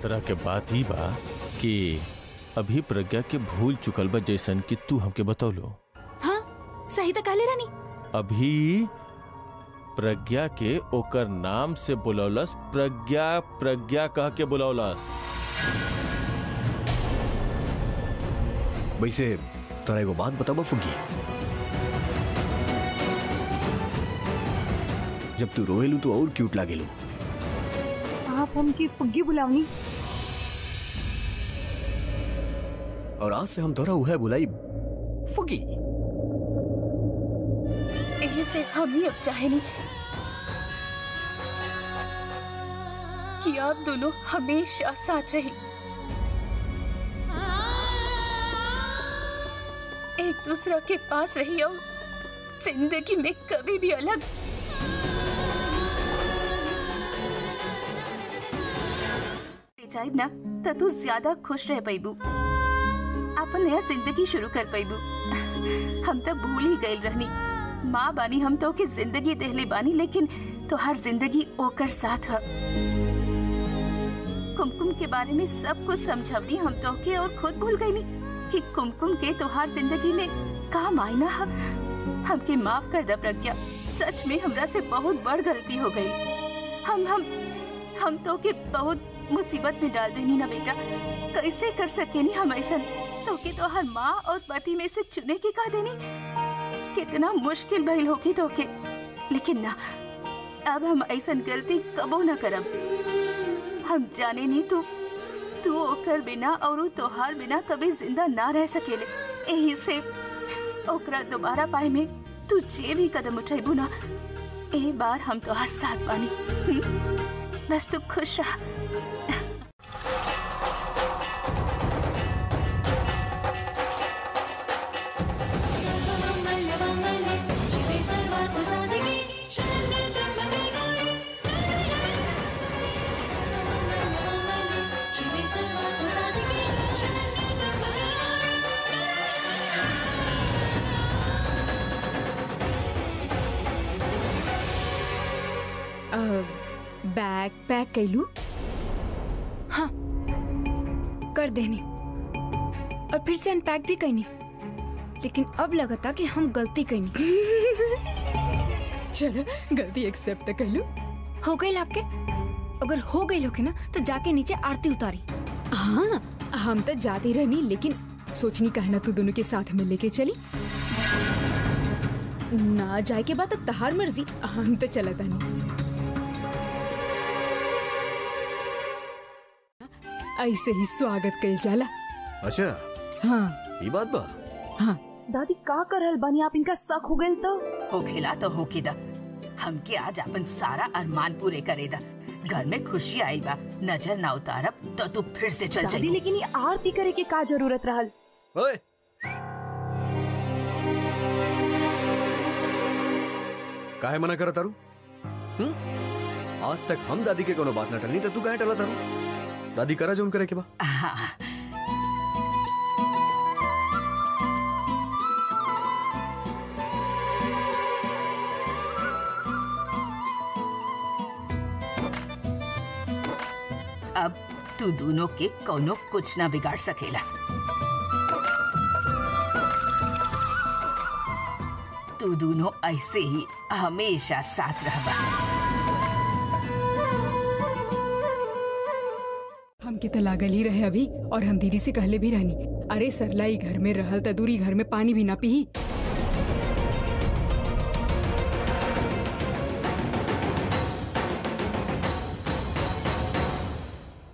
खतरा के बात ही बा कि अभी प्रज्ञा के भूल चुकल बा जैसन कि तू हमके बतौलो हाँ सही तो काले रानी। अभी प्रज्ञा के ओकर नाम से बुलौलस प्रज्ञा प्रज्ञा कह के बुलौलस वैसे तोरा एगो बात बताबा फुगी जब तू रोएलू तो और क्यूट लागेलू। आप हमके फुग्गी बुलावनी। और आज से हम तोरा उहे बुलाई फुगी। से हम ही अब चाहे नहीं कि आप दोनों हमेशा साथ रही। एक दूसरा के पास रही और ज़िंदगी में कभी भी अलग। ना त तू ज़्यादा खुश रह पैबू अपन नया ज़िंदगी शुरू कर पैबू। हम तो भूल ही गए रहनी। माँ बानी हम तो के ज़िंदगी देहले बानी, लेकिन तो हर ज़िंदगी ओकर साथ है। कुमकुम के बारे में सब कुछ समझवनी हम तो के और खुद भूल गई नी कि कुमकुम के तोहार ज़िंदगी में का मायना है हमके माफ़ कर द प्रज्ञा, सच में हमरा से बहुत बड़ गलती हो गई। हम हम हम तो के बहुत मुसीबत में डाल देनी ना बेटा। कैसे कर सके नी हम ऐसा तो के तो हर माँ और पति में से चुने के कह देनी। कितना मुश्किल भइल होगी तो के लेकिन ना, अब हम ऐसा गलती कबो न करब हम जाने नहीं तू तू ओकर बिना और तोहार बिना कभी ज़िंदा ना रह सकेले। यही से ओकरा दोबारा पाए में तू जे भी कदम उठेबू ना, ए बार हम तोहार साथ बानी। हम्म? बस तू खुश रह। बैग पैक कैलू हाँ कर देनी। और फिर से अनपैक भी करनी। लेकिन अब लगता कि हम गलती करनी। चलो गलती एक्सेप्ट तो कैलू हो गई आपके अगर हो गई होगी ना तो जाके नीचे आरती उतारी। हाँ हम तो जाती रहनी लेकिन सोचनी कहना तू दोनों के साथ में लेके चली। ना जाए के बाद तो तहार मर्ज़ी हम तो चला था नहीं ऐसे ही स्वागत कल जाला। अच्छा। हाँ। ये बात बा। हाँ। दादी का करल बानी? आप इनका शक हो गइल तो? हो खेला तो हो के दा हमके आज अपन सारा अरमान पूरे करे दा। घर में खुशी आई बा। नज़र ना उतारब तो तू फिर से चल दादी जाई लेकिन ये आरती करे के का ज़रूरत रहल? ओए। काहे मना करत तारू आज तक हम दादी के कोनो बात ना टलनी तो तू काहे टला तारू दादी करा जोन करे के बा? अब तू दोनों के कोनो कुछ ना बिगाड़ सकेला। तू दोनों ऐसे ही हमेशा साथ रहबा। हमके तो लागल ही रहे अभी, और हम दीदी से कहले भी रहनी। अरे सरलाई, घर में रहल त दूरी, घर में पानी भी ना पी।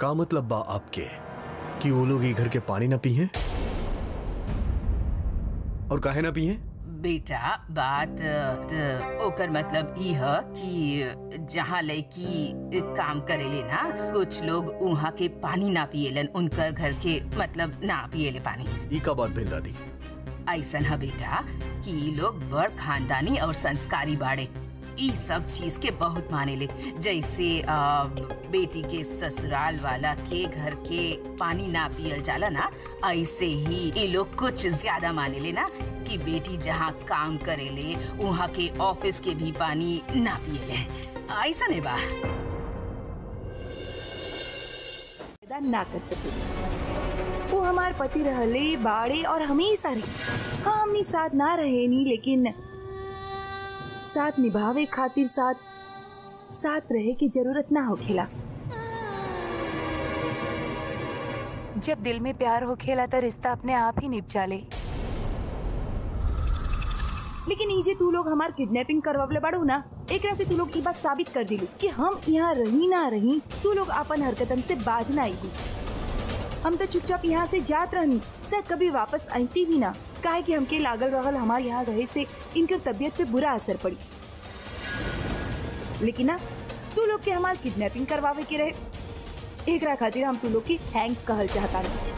का मतलब बा आपके, कि वो लोग ये घर के पानी ना पिए? और काहे ना पिए? बेटा बात ओकर मतलब ई है कि जहाँ लड़की काम करेले ना कुछ लोग वहाँ के पानी ना पिएलन उनकर घर के मतलब ना पिएले पानी। ई का बात भेल दादी? ऐसा है बेटा कि लोग बड़ खानदानी और संस्कारी बाड़े। ई सब चीज़ के बहुत माने ले। जैसे आ, बेटी के ससुराल वाला के घर के पानी ना पियल जाला ना ऐसे ही ई लोग कुछ ज़्यादा मानेले ना कि बेटी जहाँ काम करे ले वहाँ के ऑफ़िस के भी पानी ना पिएले ऐसा नहीं बा। ना कर सके। वो हमार पति रहले बाड़े और हमेशा रहे। हाँ हमनी साथ ना रहे नी लेकिन साथ निभावे खातिर साथ साथ रहे की ज़रूरत ना होखेला जब दिल में प्यार होखेला तो रिश्ता अपने आप ही निप जाले लेकिन जे तू लोग हमार किडनैपिंग करवावले बाड़ू ना एकरा से तू लोग ई बात साबित कर दिलू कि हम यहाँ रही ना रही तू लोग अपन हरकतन से बाज ना आई हम तो चुपचाप यहाँ से जात रहनी शायद कभी वापस आईती भी ना। काहे कि हमके लागल रहल, हमार यहाँ रहे से इनकर तबीयत पे बुरा असर पड़ी। लेकिन ना, तू लोग के हमार किडनैपिंग करवावे के रहे। एकरा खातिर हम तू लोग की थैंक्स कहल चाहता रहे।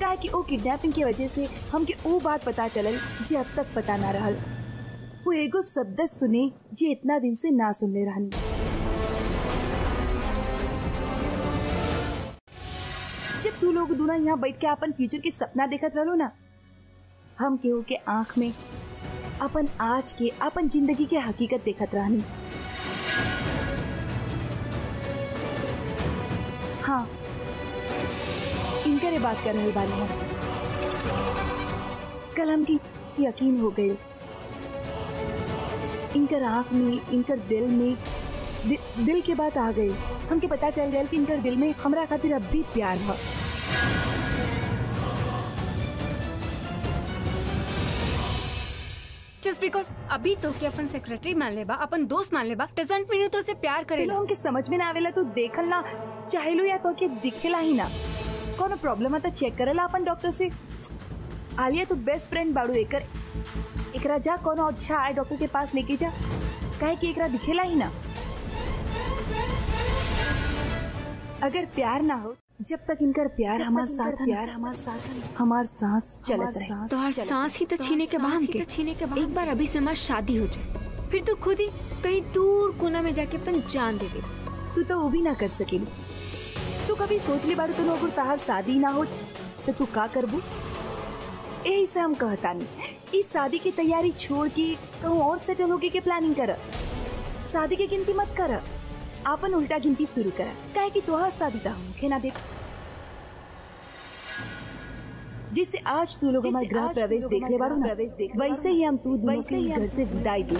काहे कि ओ किडनैपिंग की वजह से हमके वो बात पता चलल जे अब तक पता ना रहल। वो एगो शब्द सुने जे इतना दिन से ना सुनले रहनी। जब तू लोग दोनों यहाँ बैठ के अपन फ्यूचर के सपना देखत रहो ना हम केहू के आँख में अपन आज के अपन ज़िंदगी के हकीकत देखत रहनी। हाँ। इनकरे बात कर रहल बानी हम कल हमकी यकीन हो गई। इनकर आँख में इनकर दिल में दि, दिल के बात आ गई। हमके पता चल गया कि इनकर दिल में हमरा खातिर अब भी प्यार है। जस्ट बिकॉज़ अभी तो के अपन सेक्रेटरी मान लेबा अपन दोस्त मान लेबा डजंट मीन तो से प्यार पहले करेला हमके समझ में ना आवेला तो देखल ना चाहेलो या तो के दिखेला ही ना। कोनो प्रॉब्लम है तो चेक करेला अपन डॉक्टर से। आलिया तो बेस्ट फ्रेंड बाड़ू एकर। एकरा जा कोनो अच्छा आए डॉक्टर के पास लेके जा। काहे कि एकरा दिखेला ही ना। अगर प्यार ना हो जब तक इनका प्यार हमार साथ प्यार हमार साथ हमार सांस चलत रहे। तो हर सांस ही तो छीने के बाद के। छीने के बाद एक बार अभी से हमारी शादी हो जाए फिर तो खुद ही कहीं दूर कोना में जाके अपन जान दे दे। तू तो वो भी ना कर सके तू कभी सोच ले बारू तू अगर ताहार शादी ना हो। तो तू का करबू यही से हम कहता नहीं। इस शादी की तैयारी छोड़ के कहूँ और सेटल होके के प्लानिंग कर। शादी की गिनती मत कर। आपन उल्टा गिनती शुरू कर। काहे कि तोहार शादी तो होके ना देख जिससे आज तू लोग हमारे गृह प्रवेश देख ले बारू ना वैसे ही हम तू दोनों के घर से विदाई दे।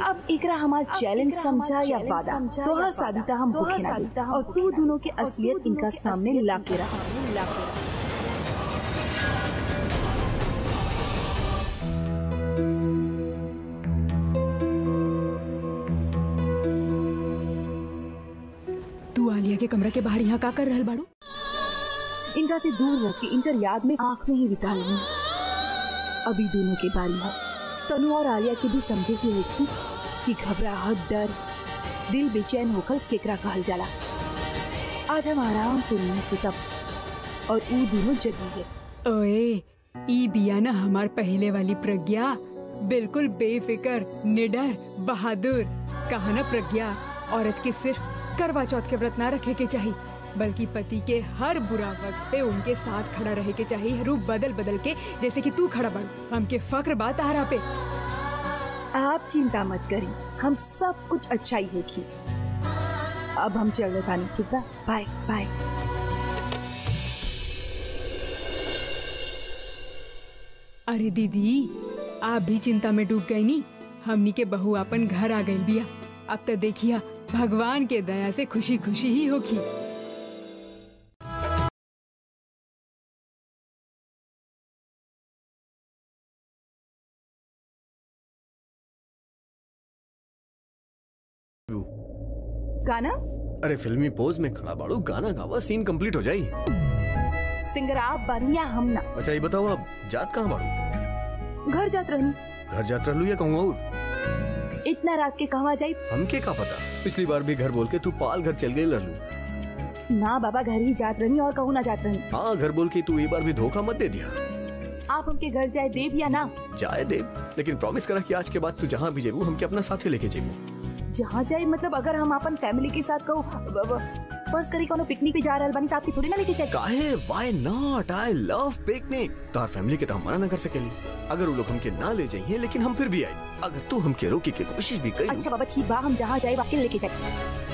अब एकरा हमार चैलेंज समझा या वादा तोहर शादी तो हम होके ना और तू दोनों के असलियत इनका सामने ला के रहा के कमरा के बाहर यहाँ का कर रहल बाड़ू? इनका से दूर रख के इनकर याद में आँख में ही बिता लेंगे अभी दोनों के बारी है तनु और आलिया के भी समझे की होगी कि घबराहट डर दिल बेचैन होकर केकरा कहल जाला। आज हम आराम से नींद सुतब और ऊ दोनों जगी है ओए ई बिया ना हमार पहले वाली प्रज्ञा। बिल्कुल बेफिकर निडर बहादुर। कहा ना प्रज्ञा औरत के सिर्फ़ करवा चौथ के व्रत ना रखे के चाहिए बल्कि पति के हर बुरा वक्त पे उनके साथ खड़ा रहे के चाहिए रूप बदल बदल के जैसे कि तू खड़ा बढ़ हमके फक्र बात आरा पे। आप चिंता मत करी हम सब कुछ अच्छा ही होगी। अब हम चल रहे नहीं ठीक है बाय बाय अरे दीदी आप भी चिंता में डूब गई नी। हमनी के बहू अपन घर आ गई बिया। अब तो देखिया भगवान के दया से खुशी खुशी ही होगी। गाना? अरे फिल्मी पोज में खड़ा बाड़ू गाना गावा सीन कंप्लीट हो जाई। सिंगर आप बढ़िया हम ना। अच्छा ये बताओ अब जात कहाँ बाड़ू? घर जात रहनी घर जात रहलू या कहूँ और? इतना रात के कहवा जाई? हमके का पता? पिछली बार भी घर बोल के तू पाल घर चल गई लल्लू। ना बाबा घर ही जात रही और कहूँ ना जात रही। हाँ घर बोल के तू ये बार भी धोखा मत दे दिया। आप उनके घर जाए देव या ना? जाए देव लेकिन प्रॉमिस करा कि आज के बाद तू जहाँ भी जेबू हमके अपना साथे लेके जेबू? जहाँ जाए मतलब अगर हम अपन फैमिली के साथ कहूँ बस करी कोनो पिकनिक पे जा रहल बानी तो आपकी थोड़ी ना लेके जाए काहे? Why not I love picnic तार फैमिली के तो हम मना ना कर सकेली अगर वो लोग हमके ना ले जाइए लेकिन हम फिर भी आए। अगर तू हमके रोके के कोशिश भी करी। अच्छा बाबा ठीक बा हम जहाँ जाए आपके लेके जाए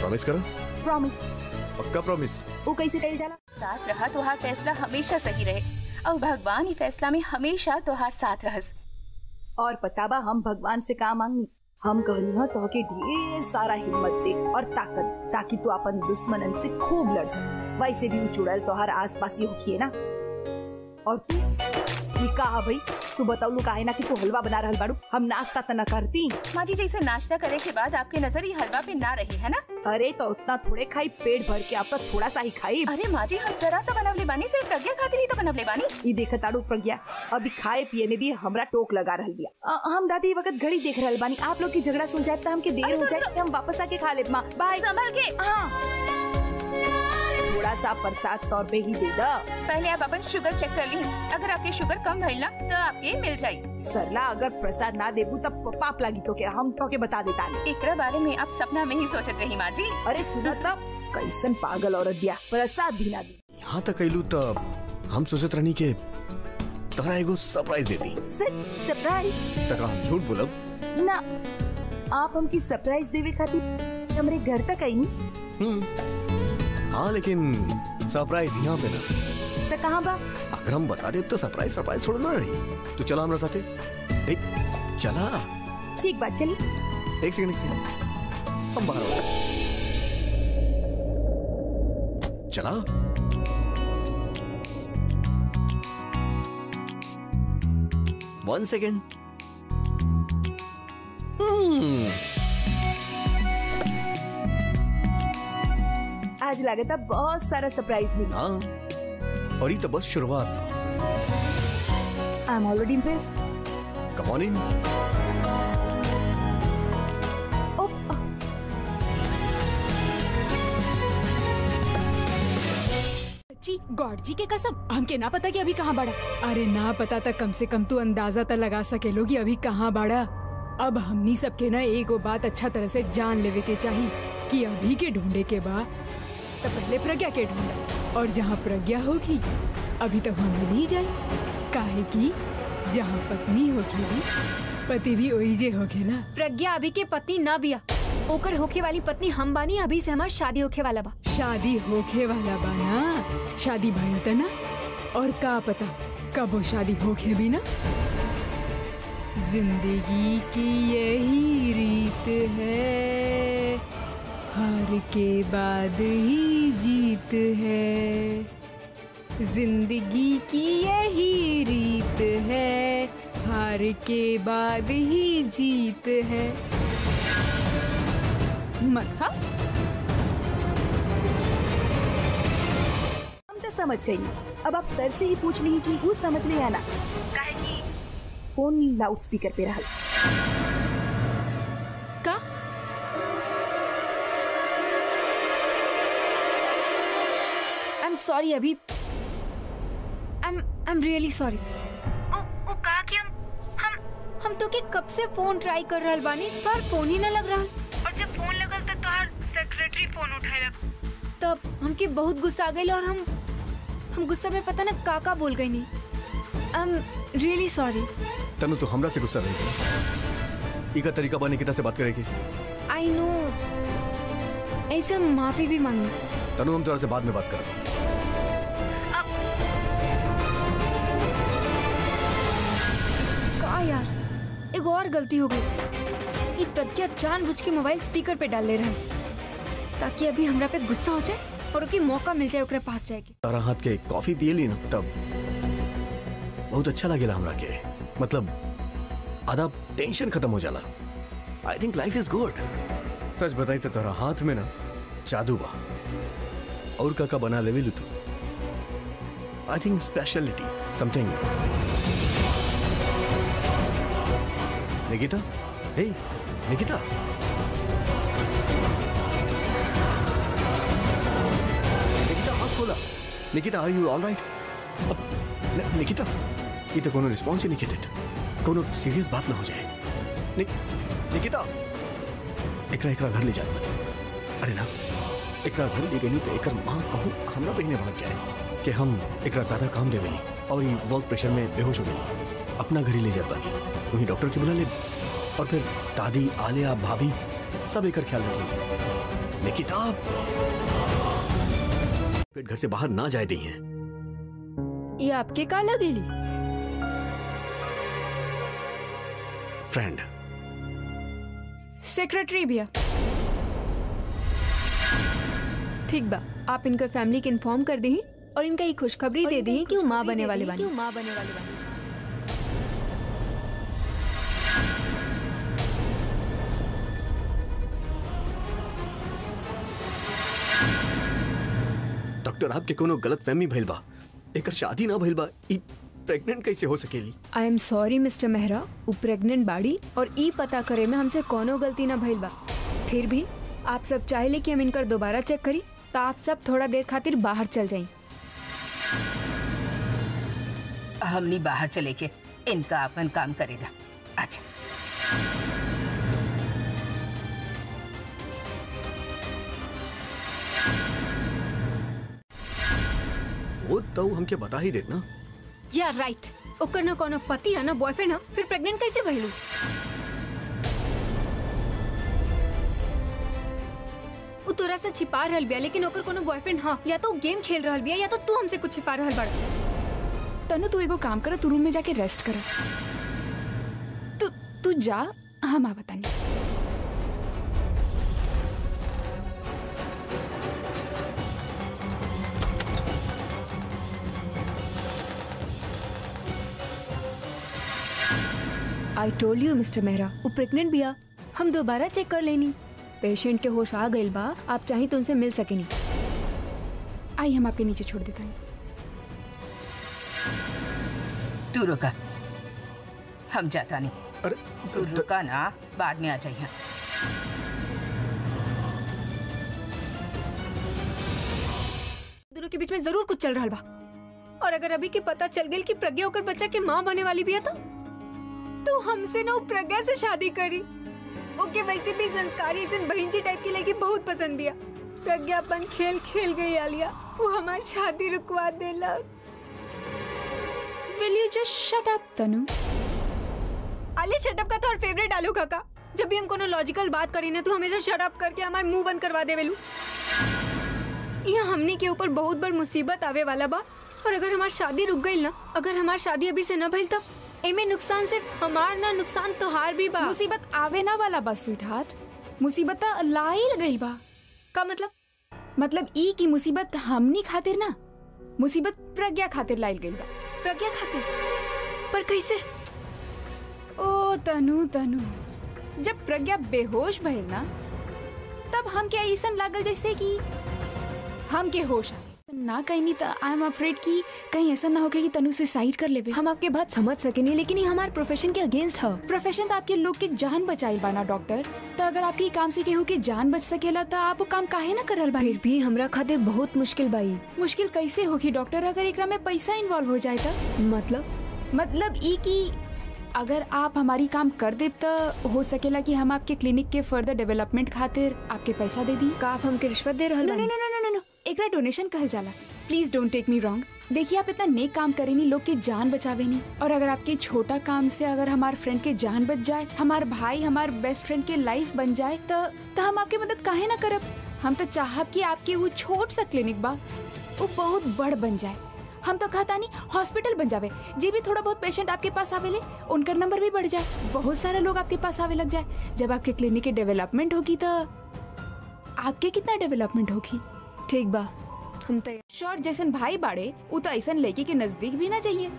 प्रॉमिस करो? प्रॉमिस पक्का प्रॉमिस वो कैसे कही जाला? साथ रहा तोहार फैसला हमेशा सही रहे। और भगवान ही फैसला में हमेशा तोहार साथ रहस। और पता बा हम भगवान से का मांगनी? हम कहनी हो तो के ढेर सारा हिम्मत दे और ताकत, ताकि तू अपन दुश्मनन से खूब लड़ सके। वैसे भी उ चुड़ैल तोहार आस पास ही होखिए ना? और तू? कहा भाई तू बताऊ काहे ना कि तू हलवा बना रहल बाड़ू? हम नाश्ता त न करती। माँ जी जैसे नाश्ता करे के बाद आपके नज़र ये हलवा पे ना रही है ना? अरे तो उतना थोड़े खाई पेट भर के आप तो थोड़ा सा ही खाई। अरे माँ जी हम जरा सा बनवले बानी सिर्फ़ प्रज्ञा खातिर ही तो बनवले बानी ये देख ताड़ू प्रज्ञा अभी खाए पिए में भी हमरा टोक लगा रहा बिया। हम दादी वक्त घड़ी देख रहल बानी आप लोग की झगड़ा सुन जाए तो हमके देर हो जाए तो हम वापस आके खा ले माँ। बाय। संभल के। हाँ। थोड़ा सा प्रसाद तौर पे ही दे दा। पहले आप अपन शुगर चेक कर ली। अगर आपके शुगर कम भइल ना तो आपके मिल जाई सरला अगर प्रसाद ना देबू तब पाप लागी तो क्या? हम तो के बता देता एकरा बारे में आप सपना में ही सोचत रही माँ जी अरे सुना तब। कैसन पागल औरत दिया। प्रसाद भी ना दी। यहाँ तक कैलू तो हम सोचत रहनी के तोहरा एगो सरप्राइज़ दे दी। सच? सरप्राइज़ तक हम झूठ बोलब। ना आप हमकी सरप्राइज़ देवे खातिर हमरे घर तक आई हम्म। हाँ लेकिन सरप्राइज़ यहाँ पे ना। तो कहाँ बा? अगर हम बता दे तो सरप्राइज़ सरप्राइज़ थोड़ा ना रही। तो चला हमारे साथे चला। ठीक बात चली एक सेकंड एक सेकंड हम बाहर चला। वन सेकेंड आज लागत बहुत सारा सरप्राइज़ मिला। हाँ और ये तो बस शुरुआत I am already impressed come on in ji God जी के कसम हमके ना पता कि अभी कहाँ बाड़ा। अरे ना पता तक कम से कम तू अंदाज़ा तो लगा सके लोगी अभी कहाँ बाड़ा। अब हमनी सबके ना एगो बात अच्छा तरह से जान लेवे के चाहिए कि अभी के ढूंढे के बाद तो पहले प्रज्ञा के ढूंढा। और जहाँ प्रज्ञा होगी अभी तक वहाँ मिल ही जाए। काहे की जहाँ पत्नी होगी पति भी वही जे होगे ना। प्रज्ञा अभी के पत्नी ना बिया। ओकर होखे वाली पत्नी हम बानी अभी से हमार शादी होखे वाला बा। शादी होखे वाला बाना शादी भइल त ना? और का पता कब वो शादी होखे भी ना? ज़िंदगी की यही रीत है। हार के बाद ही जीत है। ज़िंदगी की यही रीत है। हार के बाद ही जीत है। मत खा। हम तो समझ गई। अब आप सर से ही पूछ ली कि वो समझ ले आना फ़ोन लाउड स्पीकर पे रहा। एम सॉरी अभी I am I am really sorry ओ कहा कि हम हम हम तो के कब से फ़ोन ट्राई कर रहल बानी तोहर फ़ोन ही ना लग रहा और जब फ़ोन लगल त तोहर सेक्रेटरी फ़ोन उठाइलक तब हमके बहुत गुस्सा आ गइल और हम हम गुस्सा में पता ना का का बोल गई नहीं। I am really sorry Tanu तो हमरा से गुस्सा रही इका तरीका बा निकिता से बात करेगी? आई नो ऐसे माफ़ी भी मांगी। तनु हम तोरा से बाद में बात करें और गलती हो गई। ये प्रज्ञा जानबूझ के मोबाइल स्पीकर पे डाल ले रहे ताकि अभी हमरा पे गुस्सा हो जाए और ओके मौका मिल जाए ओकरे पास जाए के। तारा हाथ के कॉफ़ी पिए ली ना, तब बहुत अच्छा लगेला हमरा के। मतलब आधा टेंशन खत्म हो जाला। I think life is good सच बताई तो तारा हाथ में ना, जादू बा। और का का बना लेवे तू। I think speciality something Nikita hey Nikita Nikita हाथ खोला। Are you all right Nikita ये तो कोनो रिस्पॉन्स ही नहीं देत कोनो सीरियस बात ना हो जाए। नि, निकिता एकरा एकरा घर ले जात बानी अरे ना एकरा घर ले गई तो एकर माँ कहूँ हमरा पे ही भड़क जाए कि हम एकरा ज़्यादा काम देवे नहीं और ये वर्क प्रेशर में बेहोश हो गई अपना घर ही ले जात बानी वहीं डॉक्टर के बुला ले। और फिर दादी आलिया भाभी सब एकर ख्याल रखेंगे निकिता! पेट घर से बाहर ना जाए दी हैं। ये आपके का लगेली फ्रेंड सेक्रेटरी भैया। ठीक बा आप इनकर फैमिली के इन्फॉर्म कर दी और इनका ये खुशखबरी दे दी कि वो माँ बने वाले बानी माँ बने वाले बानी डॉक्टर आपके कोनो गलत फहमी भइल बा। एकर शादी ना भइल बा ई प्रेग्नेंट कैसे हो सकेली? I am sorry mister Mehra वो प्रेग्नेंट बाड़ी और ई पता करे में हमसे कोनो गलती ना भइल बा। फिर भी आप सब चाहेले कि हम इनकर दोबारा चेक करी तो आप सब थोड़ा देर खातिर बाहर चल जाई। हमनी बाहर चले के इनका अपन काम करेगा। अच्छा। वो तो हमके बता ही देत ना? या राइट ओकर ना कोनो पति है ना बॉयफ्रेंड है फिर प्रेग्नेंट कैसे भइलू उ तोरा से छिपा रहल बिया लेकिन ओकर कोनो बॉयफ्रेंड हाँ या तो गेम खेल रहल बिया या तो तू हमसे कुछ छिपा रहल बड़ा। तनु तू एगो काम कर तू रूम में जाके रेस्ट कर। तू तू जा हम आ बतानी I told you mister Mehra वो प्रेग्नेंट बिया हम दोबारा चेक कर लेनी। पेशेंट के होश आ गइल बा आप चाहे तो उनसे मिल सकेनी आई हम आपके नीचे छोड़ देता हूँ। तू रुका। हम जाता नहीं। अरे तू रुका ना बाद में आ जाइए। दोनों के बीच में ज़रूर कुछ चल रहा बा और अगर अभी के पता चल गई कि प्रज्ञा होकर बच्चा के माँ बने वाली भी है तो? तो हमसे ना प्रज्ञा से शादी करी। ओके वैसे भी संस्कारी ऐसे बहन जी टाइप की लगी बहुत पसंद दिया। प्रज्ञा अपन खेल खेल गई आलिया। वो हमारी शादी रुकवा देला। Will you just shut up Tanu Alia shut up का तो और फेवरेट आलू काका। जब भी हम कोनो लॉजिकल बात करी ना तो हमेशा शटअप करके हमारे मुँह बंद करवा देवेलू यहाँ हमने के ऊपर बहुत बड़ मुसीबत आवे वाला बा और अगर हमारी शादी रुक गई ना अगर हमारी शादी अभी से न भइल तब? एमे नुकसान सिर्फ़ हमार ना नुकसान तोहार भी बा। मुसीबत आवे ना वाला बा स्वीट हार्ट मुसीबत त ला ही लगई बा। का मतलब? मतलब ई की मुसीबत हमनी खातिर ना मुसीबत प्रज्ञा खातिर लाइल गइल बा। प्रज्ञा खातिर? पर कैसे? ओ तनु तनु जब प्रज्ञा बेहोश भइल ना तब हम क्या ऐसन लागल जैसे कि? हम के होश आवे ना कहीं नहीं आई एम अफ्रेड कि कहीं ऐसा ना हो कि तनु सुसाइड कर लेवे। हम आपके बात समझ सके नहीं लेकिन ये हमारे प्रोफेशन के अगेंस्ट है। प्रोफेशन तो आपके लोग के जान बचाइल बाना डॉक्टर तो अगर आपके काम से केहू के जान बच सकेला तो आप वो काम काहे ना करल बा फिर भी हमरा खातिर बहुत मुश्किल बाई मुश्किल कैसे होगी डॉक्टर अगर एक में पैसा इन्वॉल्व हो जाए तो? मतलब? मतलब ई की अगर आप हमारी काम कर देब तो हो सकेला कि हम आपके क्लिनिक के फर्दर डेवलपमेंट खातिर आपके पैसा दे दी। का आप हमके रिश्वत दे रहल no no no no no no एकरा डोनेशन कहल जाला please don't take me wrong देखिए, आप इतना नेक काम करेनी लोग की जान बचावे नहीं। और अगर आपके छोटा काम से अगर हमारे फ्रेंड के जान बच जाए, हमार भाई, हमार बेस्ट फ्रेंड के लाइफ बन जाए तो तो हम आपके मदद काहे ना करब? हम तो चाहब कि आपके वो छोट सा क्लिनिक बा, वो बहुत बड़ बन जाए। हम तो कहता नहीं हॉस्पिटल बन जावे। जे भी थोड़ा बहुत पेशेंट आपके पास आवेले उनका नंबर भी बढ़ जाए। बहुत सारे लोग आपके पास आवे लग जाए। जब आपके क्लिनिक की डेवलपमेंट होगी तो आपके कितना डेवलपमेंट होगी? ठीक बा हम तैयार। श्योर जैसन भाई बाड़े उ तो ऐसन लड़की के नज़दीक भी ना चाहिए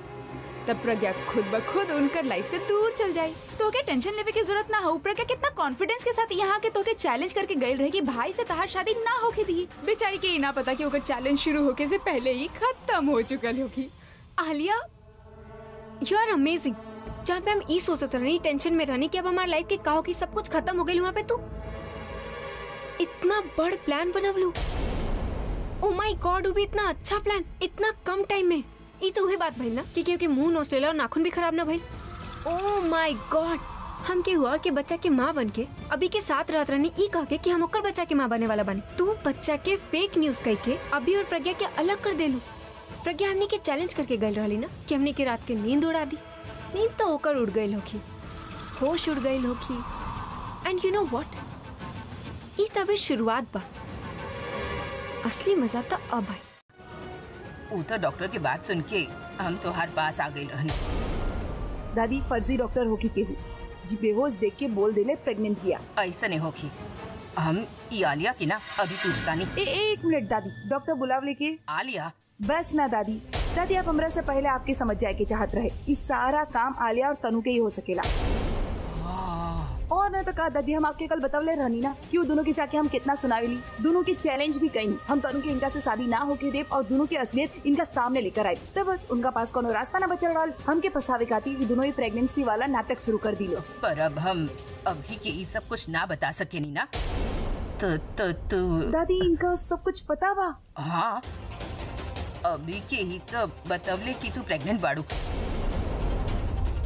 तब प्रज्ञा खुद ब खुद उनकर लाइफ से दूर चल जाए। तो के टेंशन लेवे की ज़रूरत ना हो। प्रज्ञा कितना कॉन्फिडेंस के साथ यहाँ के तो के चैलेंज करके गई रहे कि भाई से तहार शादी ना होके दी। बेचारी के ये ना पता कि ओकर चैलेंज शुरू होके से पहले ही खत्म हो चुकल होगी। आलिया यू आर अमेजिंग जहाँ पे हम ई सोचत रहनी टेंशन में रहने की अब हमारे लाइफ के काहो की सब कुछ खत्म हो गई वहाँ पे तू इतना बड़ प्लान बनवलू। ओ माय गॉड वो भी इतना अच्छा प्लान इतना कम टाइम में। ई तो वही बात भइल ना, कि क्योंकि मुँह नोच लेला और नाखून भी खराब ना भइल ओ माय गॉड हम के हुआ के बच्चा के माँ बन के, अभी के साथ रहत रहनी ई कह के कि हम ओकर बच्चा के माँ बने वाला बनी। तू बच्चा के फेक न्यूज़ कह के, अभी और प्रज्ञा के अलग कर देलू प्रज्ञा हमने के चैलेंज करके गल रहली ना, कि हमने के रात के नींद उड़ा दी। नींद तो होकर उड़ गई होगी होश उड़ गई होगी एंड यू नो वॉट ई तबे शुरुआत बा। असली मज़ा तो अब आई ऊ तो डॉक्टर की बात सुन के हम तोहार पास आ गई रहनी। दादी फर्जी डॉक्टर होके केहू। जी बेहोश देख के बोल देले प्रेग्नेंट किया। ऐसा नहीं होगी। हम आलिया की ना अभी पूछता नहीं। ए, एक मिनट दादी डॉक्टर बुलाव लेके। आलिया? बस ना दादी। दादी आप हमरा से पहले आपके समझ जाए के चाहत रहे। इस सारा काम आलिया और तनु के ही हो सकेला। और न तो कहा दादी हम आपके कल बतवले रहनी ना। कि वो दोनों की जाके हम कितना सुनावेली दोनों की चैलेंज भी कहीं। हम तनु के इनका से शादी ना होके देव और दोनों की असलियत इनका सामने लेकर आए। तब बस उनका पास कोनो रास्ता ना बचल रहा हमके फसावे खातिर ये दोनों ही प्रेगनेंसी वाला नाटक शुरू कर दिलो। पर अब हम अभी के ई सब कुछ ना बता सके नी ना? तो तो तू दादी इनका सब कुछ पता बा हाँ। अभी के ही तो बतवले कि तू प्रेग्नेंट बाड़ू।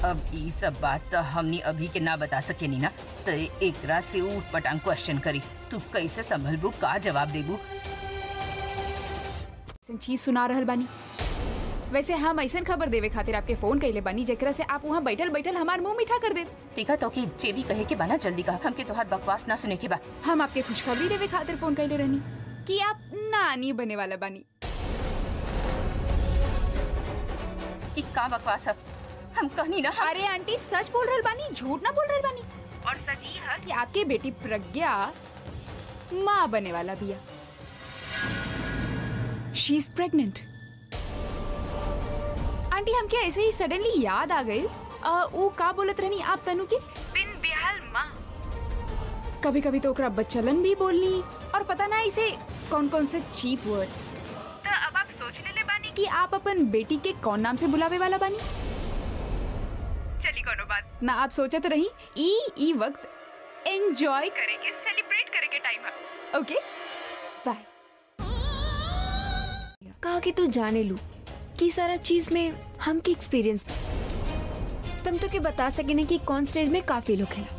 अब ई सब बात तो हमनी अभी के ना बता सके नी ना। तो एकरा से ऊट पटांग क्वेश्चन करी। तू कैसे संभलबू? का जवाब देबू? चीज़ सुना रहल बानी। वैसे हम ऐसन खबर देवे खातिर आपके फ़ोन कैले बानी जेकरा से आप वहाँ बैठल बैठल हमार मुँह मीठा कर दे टीका तो कि जे भी कहे के बाना जल्दी कहा। हमके तोहार बकवास ना सुने के बा। हम आपके खुशखबरी देवे खातिर फ़ोन कैले रहनी कि आप नानी बने वाला बानी। का बकवास है? हम कहनी ना अरे आंटी सच बोल रहे बानी झूठ ना बोल रहे बानी और सच ये है कि आपके बेटी प्रज्ञा माँ बने वाला बिया शी इज़ प्रेग्नेंट आंटी हमके ऐसे ही सडनली याद आ गई वो का बोलत रहनी आप तनु के? बिन बिहाल माँ। कभी कभी तो ओकरा बच्चलन भी बोलनी और पता ना इसे कौन कौन से चीप वर्ड्स तो अब आप सोच ले बानी। कि आप अपन बेटी के कौन नाम से बुलावे वाला बानी? चली कोनो बात? ना आप सोचत रही ई ई वक्त एंजॉय करेंगे सेलिब्रेट करेंगे टाइम है ओके बाय कहा कि तू जाने लू कि सारा चीज़ में हम की एक्सपीरियंस तुम तो के बता सके नहीं कि कौन स्टेज में काफ़ी लोग हैं।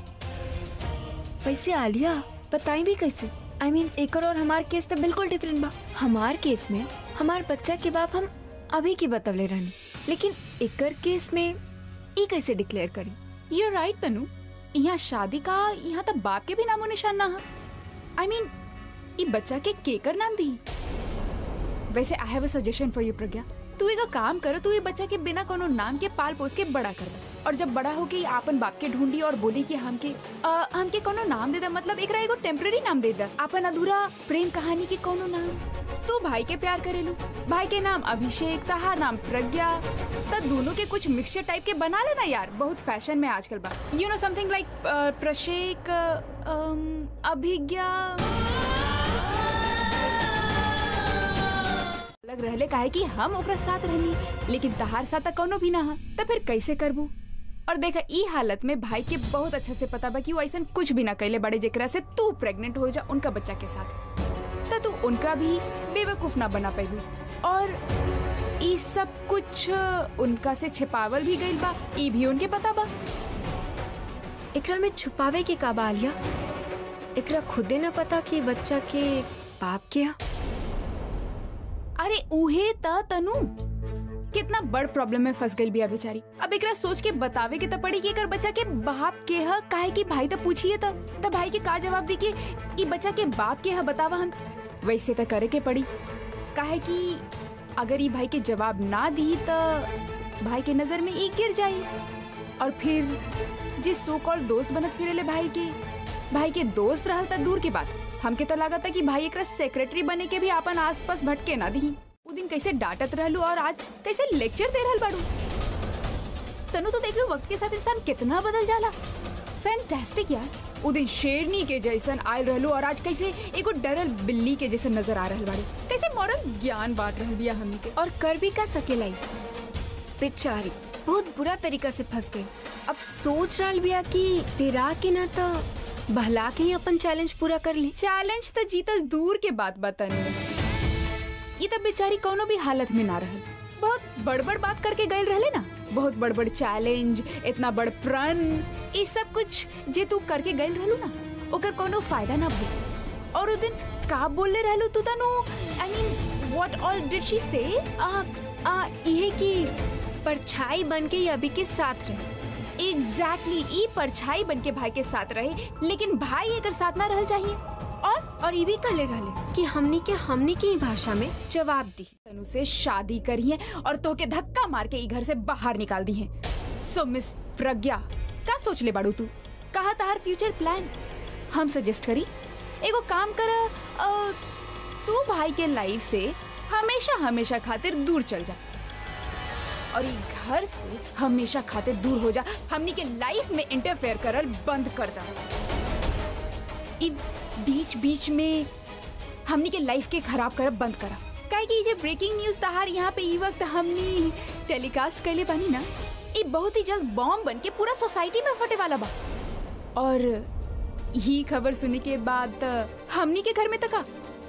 वैसे आलिया बताई भी कैसे? आई I मीन mean, एक और हमार केस तो बिल्कुल डिफरेंट बा। हमार केस में हमार बच्चा के बाप हम अभी की बतवले रहनी। लेकिन एकर केस में ई कैसे डिक्लेयर करी। यू राइट तनु यहाँ शादी का, यहाँ तक बाप के भी नामो निशान ना आई मीन ई बच्चा के केकर नाम दी वैसे I have a suggestion for you Pragya. तू एक काम करो तू ये बच्चा के बिना कोनो नाम के पाल पोस के बड़ा कर और जब बड़ा होके आपन बाप के ढूंढी और बोली कि हमके आ, हमके कोनो नाम दे दे मतलब एकरा एगो टेम्पररी नाम दे दे। अपन अधूरा प्रेम कहानी के कोनो नाम? तू भाई के प्यार करेलू। भाई के नाम अभिषेक तहार नाम प्रज्ञा। त दोनों के कुछ मिक्सचर टाइप के बना लेना यार। बहुत फ़ैशन में आजकल बा। यू नो समथिंग लाइक प्रशेक अभिज्ञा। अलग रहले काहे कि हम ओकरा साथ रहनी लेकिन तहार साथ कोनो भी ना हा, त फिर कैसे करबू? और देखा, ई हालत में भाई के बहुत अच्छा से पता बा कि वो ऐसा कुछ भी ना कैले बड़े जेकरा से तू प्रेग्नेंट हो जा उनका बच्चा के साथ। त तू उनका भी बेवकूफ़ ना बना पैबू और ई सब कुछ उनका से छिपावल भी गइल बा, ई भी उनके पता बा। एकरा में छुपावे के का बा आलिया एकरा खुदे ना पता कि बच्चा के बाप के हा? अरे उहे त तनु। कितना बड़ प्रॉब्लम में फंस गई बिया बेचारी। अब एकरा सोच के बतावे के त पड़ी कि एकर बच्चा के बाप के ह, काहे कि भाई त पूछिए त। त भाई के का जवाब दी कि ई बच्चा के बाप के ह बतावा हम वैसे त करे के पड़ी। काहे कि अगर ई भाई के जवाब ना दी त भाई के नज़र में ई गिर जाई। और फिर जिस सो कॉल दोस्त बनत फिरेले भाई के। भाई के दोस्त रहल त दूर की बात। हमके तो लागत था कि भाई एक सेक्रेटरी बने के भी अपन आस पास भटके ना दी उ दिन कैसे डांटत रहलू और आज कैसे लेक्चर दे रहल बाड़ू। तनु तो देख लो वक्त के साथ इंसान कितना बदल जाला। फैंटास्टिक यार। उ दिन शेरनी के जैसन आयल रहलू और आज कैसे एगो डरल बिल्ली के जैसन नज़र आ रहा बाड़ू। कैसे मॉरल ज्ञान बांट रहल बिया हमनी के। और कर भी का सकेलाई। बेचारी, बहुत बुरा तरीका से फंस गई। अब सोच रहा बिया कि तेरा के ना तो बहला के ही अपन चैलेंज पूरा कर ली। चैलेंज तो जीतल दूर के बात बतानी। ये तब बेचारी कोनो भी हालत में ना रहल बहुत बड़बड़ बात करके गए रहले ना बहुत बड़बड़ चैलेंज इतना बड़ प्रण ये सब कुछ जे तू करके गए रहलू ना ओकर कोनो फ़ायदा ना भई और उ दिन का बोलले रहलू तू Tanu? I mean what all did she say आ आ ये कि परछाई बन के अभी के साथ रहे। एग्जैक्टली exactly, ई परछाई बन के भाई के साथ रहे लेकिन भाई एकर साथ ना रहल चाहिए और और ये भी कहले रहले कि हमनी के हमनी के ही भाषा में जवाब दी। तनु से शादी करिए और तो के धक्का मार के घर से बाहर निकाल दी है। सो मिस प्रज्ञा का सोच ले बाड़ू तू? कहा तार फ्यूचर प्लान हम सजेस्ट करी। एगो काम कर तू भाई के लाइफ से हमेशा हमेशा खातिर दूर चल जा। और ई घर से हमेशा खातिर दूर हो जा। हमनी के लाइफ में इंटरफेयर करल बंद कर दा। बीच बीच में हमनी के लाइफ के खराब करब बंद करा। काहे कि ये ब्रेकिंग न्यूज़ तहार यहाँ पे वक्त हमनी टेलीकास्ट कैले बानी ना ये बहुत ही जल्द बॉम्ब बन के पूरा सोसाइटी में फटे वाला बा। और ये खबर सुने के बाद हमनी के घर में तका।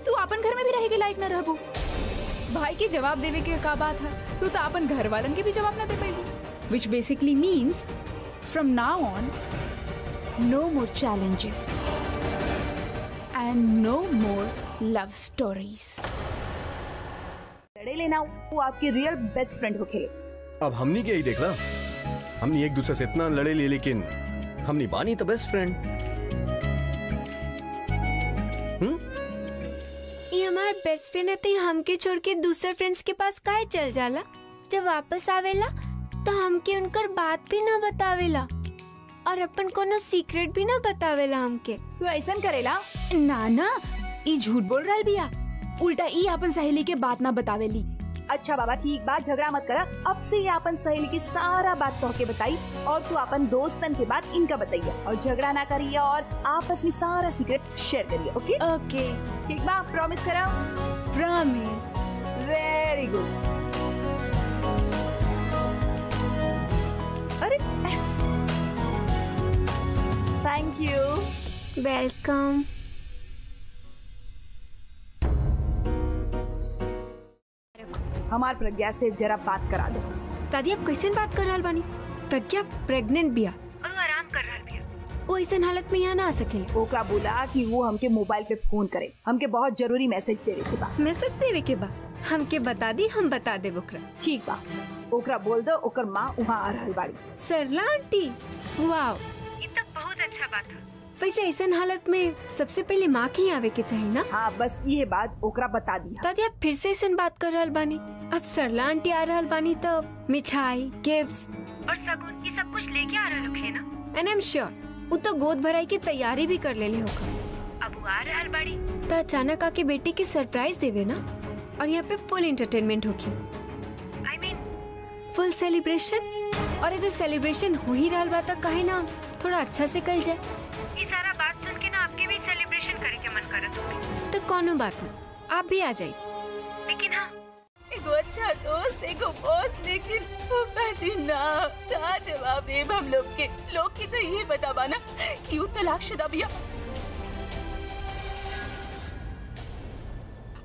तू अपन घर में भी रहे के लायक न रहबू। भाई के जवाब देवे के का बात है? तू तो अपन घर वालन के भी जवाब ना दे पाई which basically means from now on no more challenges and no more love stories. लड़े लेना वो आपके रियल बेस्ट फ्रेंड हो खेले। अब हमने के ही देखला हमनी एक दूसरे से इतना लड़े लिए लेकिन हमनी बानी तो बेस्ट फ्रेंड हम्म? हमार बेस्ट फ्रेंड है तो ये हमके छोड़ के दूसरे फ्रेंड्स के पास काहे चल जाला? जब वापस आवेला तो हमके उनकर बात भी ना बतावेला। और अपन कोनो सीक्रेट भी ना बतावेला हमके। तू ऐसा करेला? ना ना ई झूठ बोल रहा बिया। उल्टा ई अपन सहेली के बात ना बतावेली। अच्छा बाबा ठीक बात झगड़ा मत करा। अब से ये अपन सहेली की सारा बात कह के बताई और तू अपन दोस्तन के बाद इनका बताइए और झगड़ा ना करिए और आपस में सारा सीक्रेट शेयर करिए ओके ओके ठीक बा प्रॉमिस करा। प्रॉमिस वेरी गुड अरे थैंक यू वेलकम हमार प्रज्ञा से जरा बात करा दो। दादी आप कैसे बात कर रहा बानी प्रज्ञा प्रेग्नेंट बिया और वो आराम कर रहल बिया वो ऐसन हालत में यहाँ ना आ सके। ओकरा बोला कि वो हमके मोबाइल पे फ़ोन करे। हमके बहुत ज़रूरी मैसेज देवे के बा। मैसेज देवे के बा? हमके बता दी हम बता देब ओकरा। ठीक बा। ओकरा बोल दो ओकर माँ वहाँ आ रहल बाड़ी। Sarla aunty wow. ये तो बहुत अच्छा बात है। वैसे ऐसन हालत में सबसे पहले माँ के ही आवे के चाहिए ना? हाँ बस ये बात ओकरा बता दिया दादी आप फिर से ऐसन बात कर रहा बानी अब सरला आंटी आ रहल बानी तो मिठाई गिफ्ट्स और सगुन ये सब कुछ लेके आ रहल होखे ना एंड आई एम श्योर वो तो गोद भराई की तैयारी भी कर लेले होगा। अब वो आ रहा बाड़ी तो अचानक आके बेटी की सरप्राइज़ देवे ना? और यहाँ पे फुल एंटरटेनमेंट होगी। आई मीन फुल सेलिब्रेशन और अगर सेलिब्रेशन हो ही रहल बा तो काहे ना थोड़ा अच्छा से कल जाए। ये सारा बात सुन के ना आपके भी सेलिब्रेशन करे के मन करत होगी। तो कोनो बात नहीं आप भी आ जाइए। लेकिन हाँ। एगो अच्छा दोस्त एगो बॉस लेकिन वो कहती ना का जवाब देब हम लोग के। लोग की तो ये बतावा ना कि वो तलाकशुदा बिया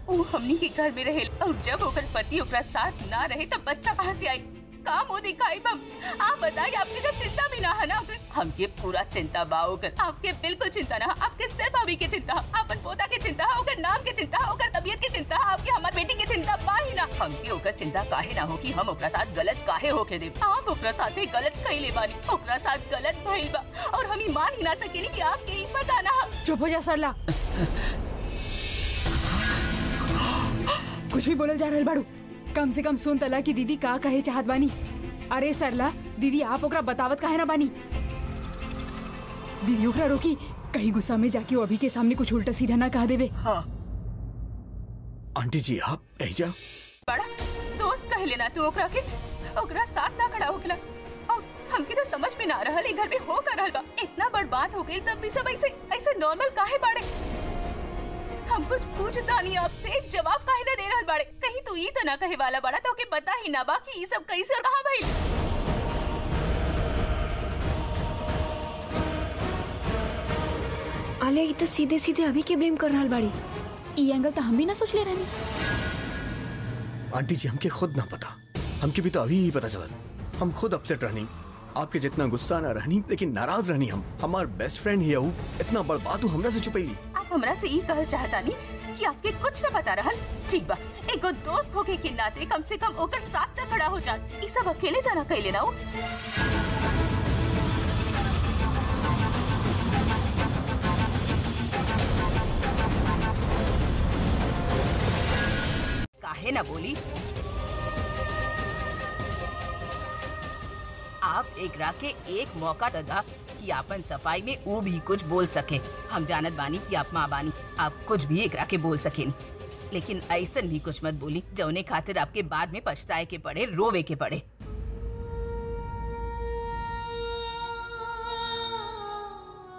वो हमनी के घर में रहे और जब ओकर पति ओकरा साथ ना रहे तब बच्चा कहाँ से आई का हो दिखाई बम। आप बताइए आपके तो चिंता भी ना है ना? हमके पूरा चिंता बा ओकर। आपके बिल्कुल चिंता ना आपके सिर्फ़ भाभी के चिंता। अपन पोता के चिंता ओकर नाम के चिंता ओकर तबीयत के चिंता आपके हमार बेटी की चिंता बा ही ना। हमके ओकर चिंता काहे ना हो कि हम ओकरा साथ गलत काहे होके दे आप ओकरा साथे गलत कइले बानी ओकरा साथ गलत भइल बा। और हम ही मान ही ना सकेनी कि आपके ही पता ना चुप हो जा सरला। कुछ भी बोलल जा रहल बाड़ू। कम से कम सुन तला कि दीदी का कहे चाहत बानी। अरे सरला दीदी आप ओकरा बतावत काहे ना बानी? दीदी ओकरा रोकी कहीं गुस्सा में जाके अभी के सामने कुछ उल्टा सीधा ना कह देवे। हाँ। आंटी जी आप एजा बड़ा दोस्त कह लेना तू ओकरा के। ओकरा साथ ना खड़ा होखला। और हमके तो समझ में ना रहल इधर भी में हो कर रहल बा। इतना बड़ बात हो गई तब भी सब ऐसे ऐसे नॉर्मल काहे बाड़े? हम कुछ पूछता नहीं आपसे जवाब काहे ना दे रहल बाड़े। कहीं तू ई त ना कहे वाला बड़ा तो के पता ही ना बा कि ई सब कैसे और कहाँ भइल? आलिया ये तो सीधे सीधे अभी के ब्लेम कर रहल बाड़ी। ई एंगल तो हम भी ना सोच ले रहनी आंटी जी हमके खुद ना पता। हमके भी तो अभी ही पता चला। हम खुद अपसेट रहनी। आपके जितना गुस्सा ना रहनी लेकिन नाराज़ रहनी हम। हमार बेस्ट फ्रेंड ही हूँ इतना बड़ बात हमरा से छुपैली। हमरा से ई कहल चाहता नहीं कि आपके कुछ न पता रहल। ठीक बा, एगो दोस्त होके के नाते कम से कम ओकर साथ न खड़ा हो जा ई सब अकेले त ना कैले ना काहे ना बोली? आप एकरा के एक मौका ददा। कि आपन सफ़ाई में वो भी कुछ बोल सके। हम जानत बानी कि आप माँ बानी, आप कुछ भी एकरा के बोल सकेनी लेकिन ऐसा भी कुछ मत बोली जौने खातिर आपके बाद में पछताए के पड़े, रोवे के पड़े।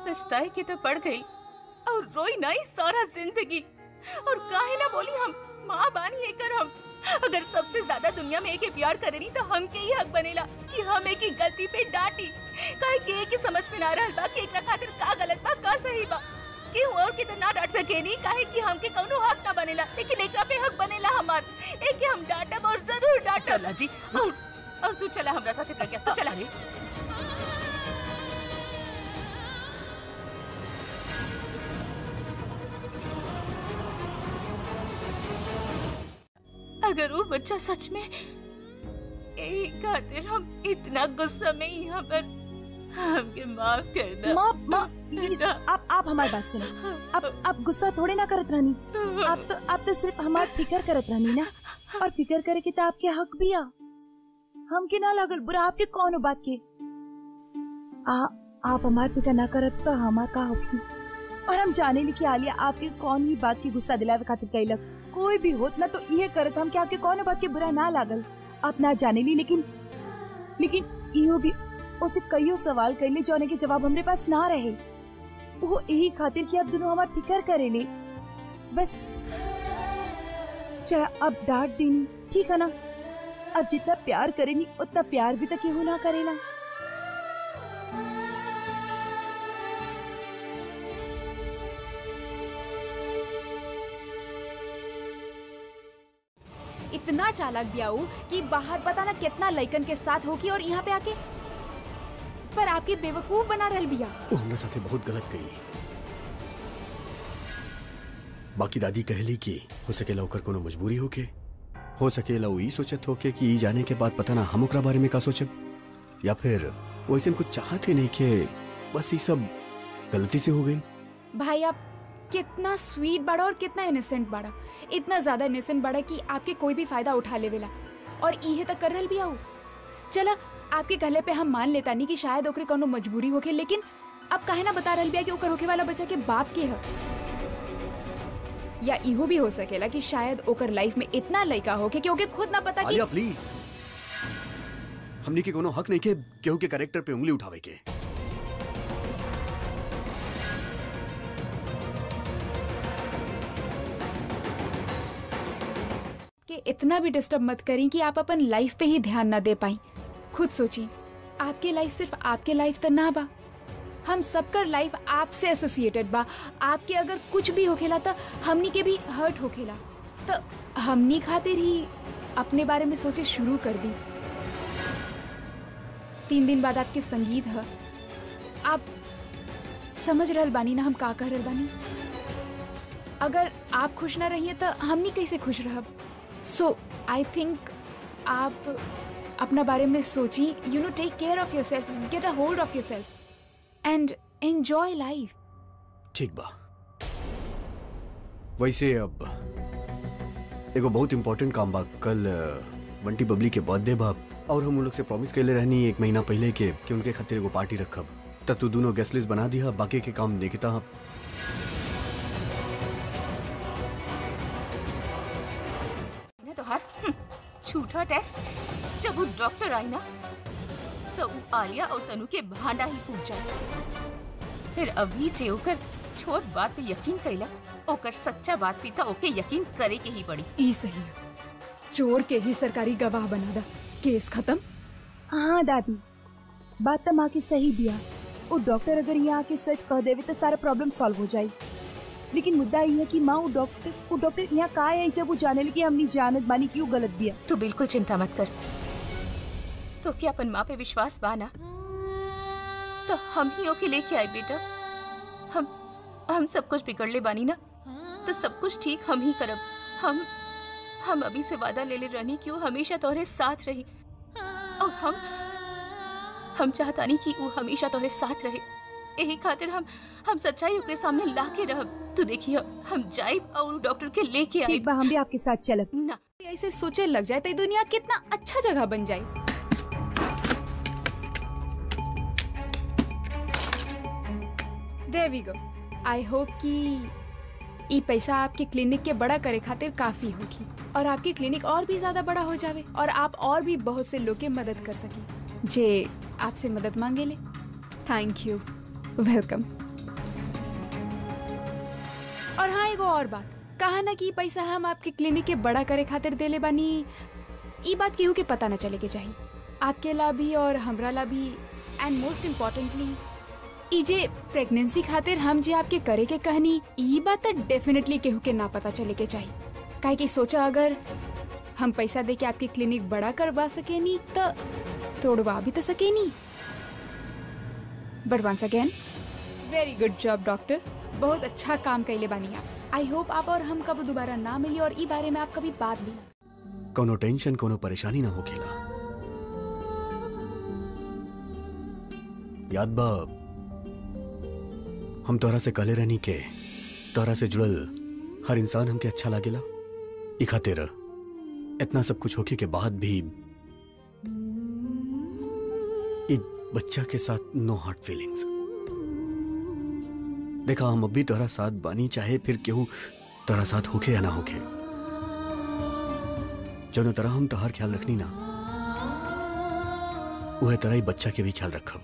पछताए के तो पड़ गई, और रोई नहीं सारा ज़िंदगी। और काहे ना बोली हम, माँ बानी है कर हम। अगर सबसे ज़्यादा दुनिया में एक प्यार करेनी तो हम के ही हक बनेला कि हम एक ही गलती पे डांटी। कि एक ही समझ में ना रहल बा कि एकरा खातिर का गलत बा का सही बा? कि और के तो ना? डांट सकेनी काहे कि हमके कौनो हक ना बनेला लेकिन एकरा पे हक बनेला हमार। एक के हम डांटब और ज़रूर डांटब। चला जी और और तू चला हमरा साथे प्रज्ञा तू चला रे। अगर वो बच्चा सच में यही खातिर हम इतना गुस्सा में यहाँ पर हमके माफ़ कर दो। माँ माँ प्लीज़ आप आप हमारी बात सुनो। आप आप गुस्सा थोड़े ना करत रहनी। आप तो आप तो सिर्फ़ हमार फिकर करत रहनी ना। और फिकर करे के तो आपके हक भी आ। हमके ना लगल बुरा आपके कौन बात के। आ आप हमार फिकर ना करत तो हमार का होगी और हम जाने ली कि आलिया आपके कौन ही बात की गुस्सा दिलावे खातिर कैलक कोई भी होत ना तो ये करत हम कि आपके कौन बात के बुरा ना लागल। आप ना जाने ली लेकिन लेकिन इहो भी उसे कईयो सवाल कैले जौने के जवाब हमरे पास ना रहे। वो यही खातिर कि आप दोनों हमार फिकर करेले बस चला अब डांट देनी ठीक है ना? अब जितना प्यार करेनी उतना प्यार भी तो केहू ना करेला इतना चालाक बियाऊ कि बाहर पता ना कितना लइकन के साथ होगी और यहाँ पे आके पर आपके बेवकूफ़ बना रहल बिया वो हमरा साथे बहुत गलत कैली बाकी दादी कहली कि हो सकेला ओकर कोनो मजबूरी होके हो सकेला वो ई सोचत होके कि ई जाने के बाद पता ना हम ओकरा बारे में का सोचब। या फिर वो ऐसे कुछ चाहते नहीं के बस ये सब गलती से हो गई। भाई आप कितना स्वीट बड़ा और कितना इनोसेंट बड़ा। इतना ज़्यादा इनोसेंट बड़ा कि आपके कोई भी फ़ायदा उठा लेवेला। और इहे तक कर रहल बिया ऊ। चला आपके कहले पे हम मान लेता नहीं कि शायद ओकरे कोनो मजबूरी होके लेकिन अब काहे ना बता रहल बिया कि ओकर होके वाला बच्चा के बाप के ह या इहो भी हो सकेला कि शायद ओकर लाइफ में इतना लइका होके कि ओके खुद ना पता कि आलिया प्लीज़ हमने के कोनो हक नहीं के केहू के कैरेक्टर पे उंगली उठावे के। कि इतना भी डिस्टर्ब मत करें कि आप अपन लाइफ पे ही ध्यान ना दे पाई। खुद सोचिए। आपके लाइफ सिर्फ़ आपके लाइफ तो ना बा। हम सबकर लाइफ आपसे एसोसिएटेड बा। आपके अगर कुछ भी होखेला तो हमनी के भी हर्ट होखेला तो हमनी खातिर ही अपने बारे में सोचे शुरू कर दी। तीन दिन बाद आपके संगीत है। आप समझ रहल बानी ना हम का कह रहल बानी। अगर आप खुश ना रहिए तो हमनी कैसे खुश रहब? सो आई थिंक आप अपना बारे में सोची you know take care of yourself get a hold of yourself and enjoy life ठीक बा। वैसे अब एगो बहुत इम्पोर्टेंट काम बा। कल बंटी बबली के बर्थडे बा। और हम उन लोग से प्रॉमिस कैले रहनी एक महीना पहले के, कि उनके खातिर एगो पार्टी रखब। त तू दोनों गेस्ट लिस्ट बना दिया, बाकी के काम निकिता ना झूठा टेस्ट? जब वो डॉक्टर आई ना तो वो आलिया और तनु के भांडा ही फूट जाए। फिर अभी जे ओकर छोट बात पे यकीन कैला ओकर सच्चा बात पे था ओके यकीन करे के ही पड़ी। ई सही है। चोर के ही सरकारी गवाह बना दा। केस खत्म। हाँ दादी। बात तो माँ की सही दिया वो डॉक्टर अगर यहाँ आके सच कह देवे तो सारा प्रॉब्लम सॉल्व हो जाए। लेकिन मुद्दा ये है कि माँ, वो डॉक्टर वो डॉक्टर यहाँ का आई जब वो जाने लगी, हमने जानत बानी क्यों गलत बिया तू बिल्कुल चिंता मत कर। तो क्या अपन माँ पे विश्वास बाना तो हम ही ओके लेके आए बेटा। हम हम सब कुछ बिगड़ ले बानी ना? तो सब कुछ ठीक हम ही करब। हम हम अभी से वादा ले ले रहनी क्यों हमेशा तोहरे साथ रही। और हम हम चाहता नहीं कि वो हमेशा तोहरे साथ रहे। यही खातिर हम हम सच्चाई ओकरे सामने ला के रहब। तू देखिए हम जाइब और डॉक्टर के लेके आए। ठीक बा हम भी आपके साथ चलब। ना। ऐसे सोचे लग जाए तो दुनिया कितना अच्छा जगह बन जाए। There we go I hope कि ई पैसा आपके क्लिनिक के बड़ा करे खातिर काफ़ी होगी और आपकी क्लिनिक और भी ज़्यादा बड़ा हो जावे और आप और भी बहुत से लोग के मदद कर सके। जे आपसे मदद मांगे ले। थैंक यू वेलकम और हाँ एगो और बात। कहा ना कि पैसा हम आपके क्लिनिक के बड़ा करे खातिर देले बानी। ई बात केहू के पता न चले के चाहिए आपके ला भी और हमरा ला भी एंड मोस्ट इम्पोर्टेंटली ई जे प्रेगनेंसी खातिर हम जे आपके करे के कहनी, ई बात तो डेफिनेटली केहू के ना पता चले के चाहिए काहे कि सोचा अगर हम पैसा दे के आपकी क्लिनिक बड़ा करवा सकेनी तो तोड़वा भी तो सकेनी। But once again very good job doctor बहुत अच्छा काम कैले बानी आप। आई होप आप और हम कब दोबारा ना मिली और ई बारे में आप कभी बात भी ना कोनो टेंशन, कोनो परेशानी ना होखेला याद बा, हम तोरा से कहले रहनी के, तोरा से जुड़ल हर इंसान हमके अच्छा लागेला। ई खातिर इतना सब कुछ होके के बाद भी ई बच्चा के साथ नो हार्ट फीलिंग्स देखा, हम अभी तोरा साथ बानी, चाहे फिर केहू तोरा साथ होके या ना होके। जौन तरह हम तोहार ख्याल रखनी ना। वह तरह ही बच्चा के भी ख्याल रखब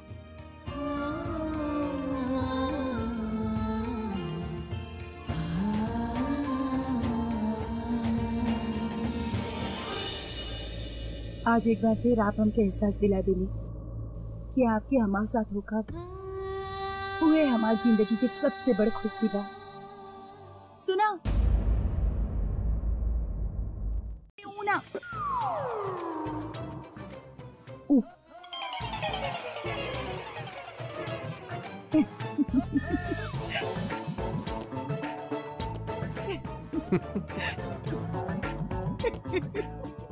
आज एक बार फिर आप हमके एहसास दिला दिली कि आपके हमारे साथ होकर हुए हमारी ज़िंदगी की सबसे बड़ी खुशी बा। सुना।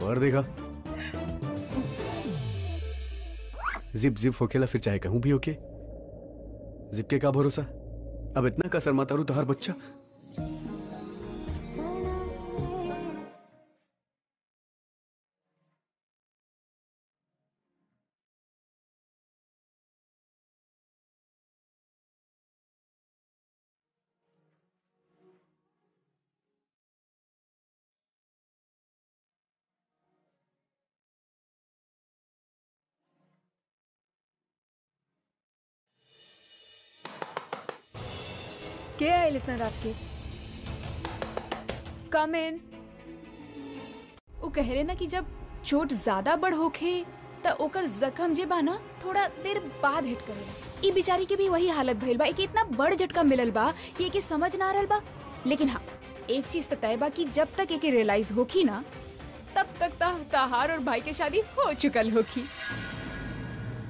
और देखा। जिप जिप होकेला फिर चाहे कहूँ भी होके। जिप के का भरोसा? अब इतना कसर माता रू हर बच्चा आयल इतना रात के। कम इन वो कह रहे ना कि जब चोट ज़्यादा बड़ होखे, त ओकर जख्म जे बा ना, थोड़ा देर बाद हिट करेला ई बेचारी के भी वही हालत भइल बा, एके इतना बड़ झटका मिलल बा कि एके समझ ना रहल बा। लेकिन हाँ एक चीज़ त तय बा कि जब तक एके रियलाइज़ होखी ना, तब तक ता ताहार और भाई के शादी हो चुकल होखी।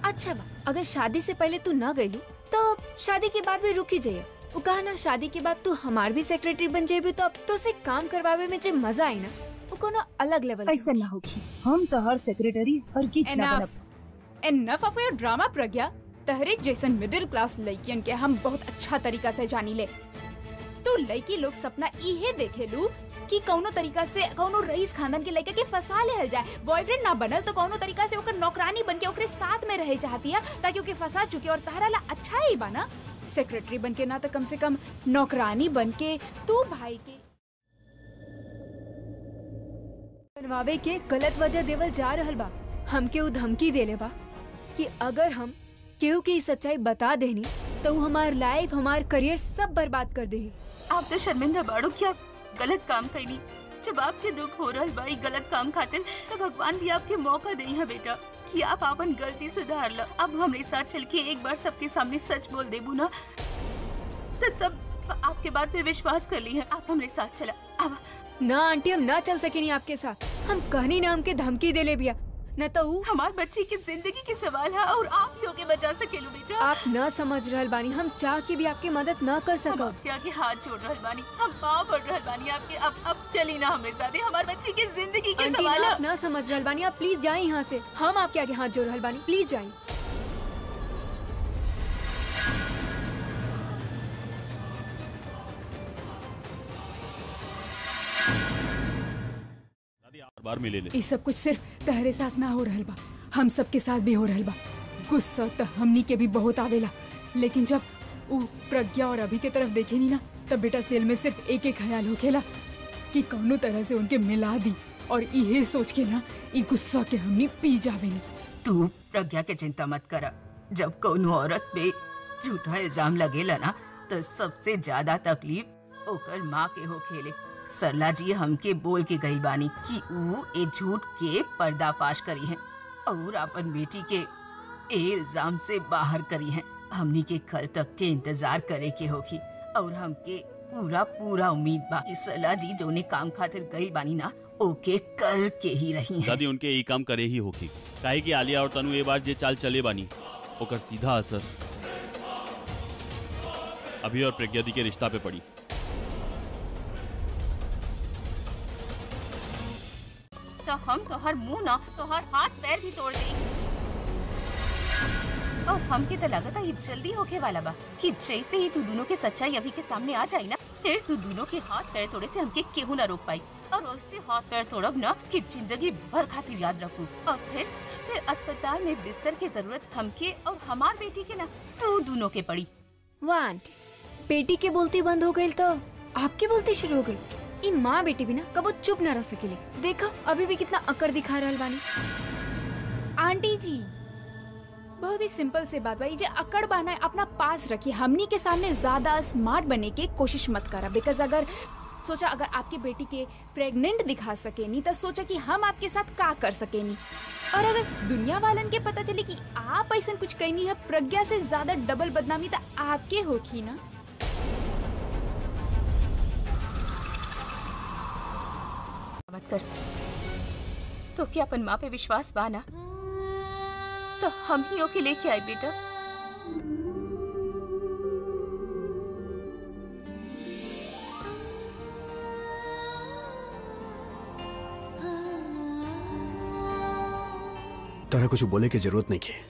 अच्छा बा, अगर शादी से पहले तू ना गई तो शादी के बाद भी रुकी जाइए। वो कहा ना शादी के बाद तू हमार भी सेक्रेटरी बन जाबी तो अब तो से काम करवावे में जे मज़ा आई ना। वो कोनो अलग लेवल ऐसा ना होगी हम तो हर सेक्रेटरी और किच ना Enough. बनब enough of your drama Pragya तहरे जैसन मिडिल क्लास लड़कियन के हम बहुत अच्छा तरीका से जानी ले। तो लड़की लोग सपना इहे देखेलू कि कौनो तरीका से कौनो रईस खानदान के लड़के के फंसा लेहल जाए। बॉयफ्रेंड ना बनल तो कौनो तरीका से ओकर नौकरानी बन के ओकरे साथ में रहे चाहती है ताकि ओके फंसा चुके और तहरा ला अच्छा ही बना। सेक्रेटरी बन के ना तो कम से कम नौकरानी बन के तू भाई के बनवावे के गलत वजह देवल जा रहल बा। हमके उ धमकी देले बा कि अगर हम केहू के सच्चाई बता देनी तो हमार लाइफ, हमार करियर सब बर्बाद कर देही। आप तो शर्मिंदा बाड़ो क्या? गलत काम कैनी जब आपके दुख हो रहा है भाई गलत काम खातिर तो भगवान भी आपके मौका दे है बेटा। कि आप अपन गलती सुधार लो। अब हमारे साथ चल के एक बार सबके सामने सच बोल देबू ना? तो सब आपके बात पे विश्वास कर ली है। आप हमारे साथ चला। अब ना आंटी, हम ना चल सके सकेनी आपके साथ। हम कहनी नाम के धमकी दे ले बिया न तो हमार बच्ची की ज़िंदगी के सवाल है और आप ही होके बचा सकेलू बेटा। आप न समझ रहे बानी हम चाह के भी आपकी मदद न कर सको। आपके आगे हाथ जोड़ रहल बानी हम पाँव पड़ रहल बानी आपके अब अब चली ना हमारे साथ। हमारे बच्ची की ज़िंदगी के सवाल है। आप न समझ रहल बानी आप प्लीज़ जाए यहाँ ऐसी हम आपके आगे हाथ जोड़ रहल बानी प्लीज़ जाए। बार मिले ले ये सब कुछ सिर्फ़ तहरे साथ ना हो रहल बा। हम सबके साथ भी हो रहल बा। गुस्सा तो हमनी के भी बहुत आवेला। लेकिन जब उ प्रज्ञा और अभी के तरफ़ देखे नी ना तब बेटा दिल में सिर्फ़ एक एक ख्याल होखेला कि कौनो तरह से उनके मिला दी। और इहे सोच के ना ई गुस्सा के हमनी पी जावे नी तू प्रज्ञा के चिंता मत कर। जब कोनो औरत पे झूठा इल्ज़ाम लगेला ना तो सबसे ज़्यादा तकलीफ़ ओकर माँ के हो खेले सरला जी हमके बोल के गई बानी कि ऊ ए झूठ के पर्दाफाश करी है और अपन बेटी के इल्ज़ाम से बाहर करी है। हमनी के कल तक के इंतज़ार करे के होगी और हमके पूरा पूरा उम्मीद बा कि सरला जी जोने काम खातिर गई बानी ना, ओके कर के ही रही है। दादी, उनके ई काम करे ही होगी काहे कि आलिया और तनु ये बार जे चाल चले बानी, ओकर सीधा असर। अभी और प्रज्ञा के रिश्ता पे पड़ी। तो हम तोहर मुँह ना तो हर हाथ पैर भी तोड़ दी। और हमके तो लगता ये जल्दी होके वाला बा। कि जैसे ही तू दोनों के सच्चाई अभी के सामने आ जाई ना, फिर तू दोनों के हाथ पैर तोड़े से हमके केहू ना रोक पाई। और वैसे हाथ पैर तोड़ब ना, कि ज़िंदगी भर खातिर याद रखू। और फिर फिर अस्पताल में बिस्तर की ज़रूरत हमके और हमार बेटी के ना, तू दोनों के पड़ी। वाह आंटी बेटी के बोलती बंद हो गई तो आपके बोलती शुरू हो गई। ई माँ बेटी भी ना कबो चुप न रह सकेली। देखा, अभी भी कितना अकड़ दिखा रहल बानी। आंटी जी, बहुत ही सिंपल से बात भाई जे अकड़ बहाना अपना पास रखिए। हमनी के सामने ज़्यादा स्मार्ट बनने की कोशिश मत करा। बिकॉज़ अगर सोचा, अगर आपकी बेटी के प्रेग्नेंट दिखा सके नहीं तो सोचा कि हम आपके साथ का कर सके नहीं और अगर दुनिया वालन के पता चले कि आप ऐसा कुछ कहनी है, प्रज्ञा से ज़्यादा डबल बदनामी तो आपके होगी ना। मत कर। तो क्या अपन माँ पे विश्वास बाना? तो हम ही ओके लेके आए बेटा। तरह कुछ बोले की ज़रूरत नहीं है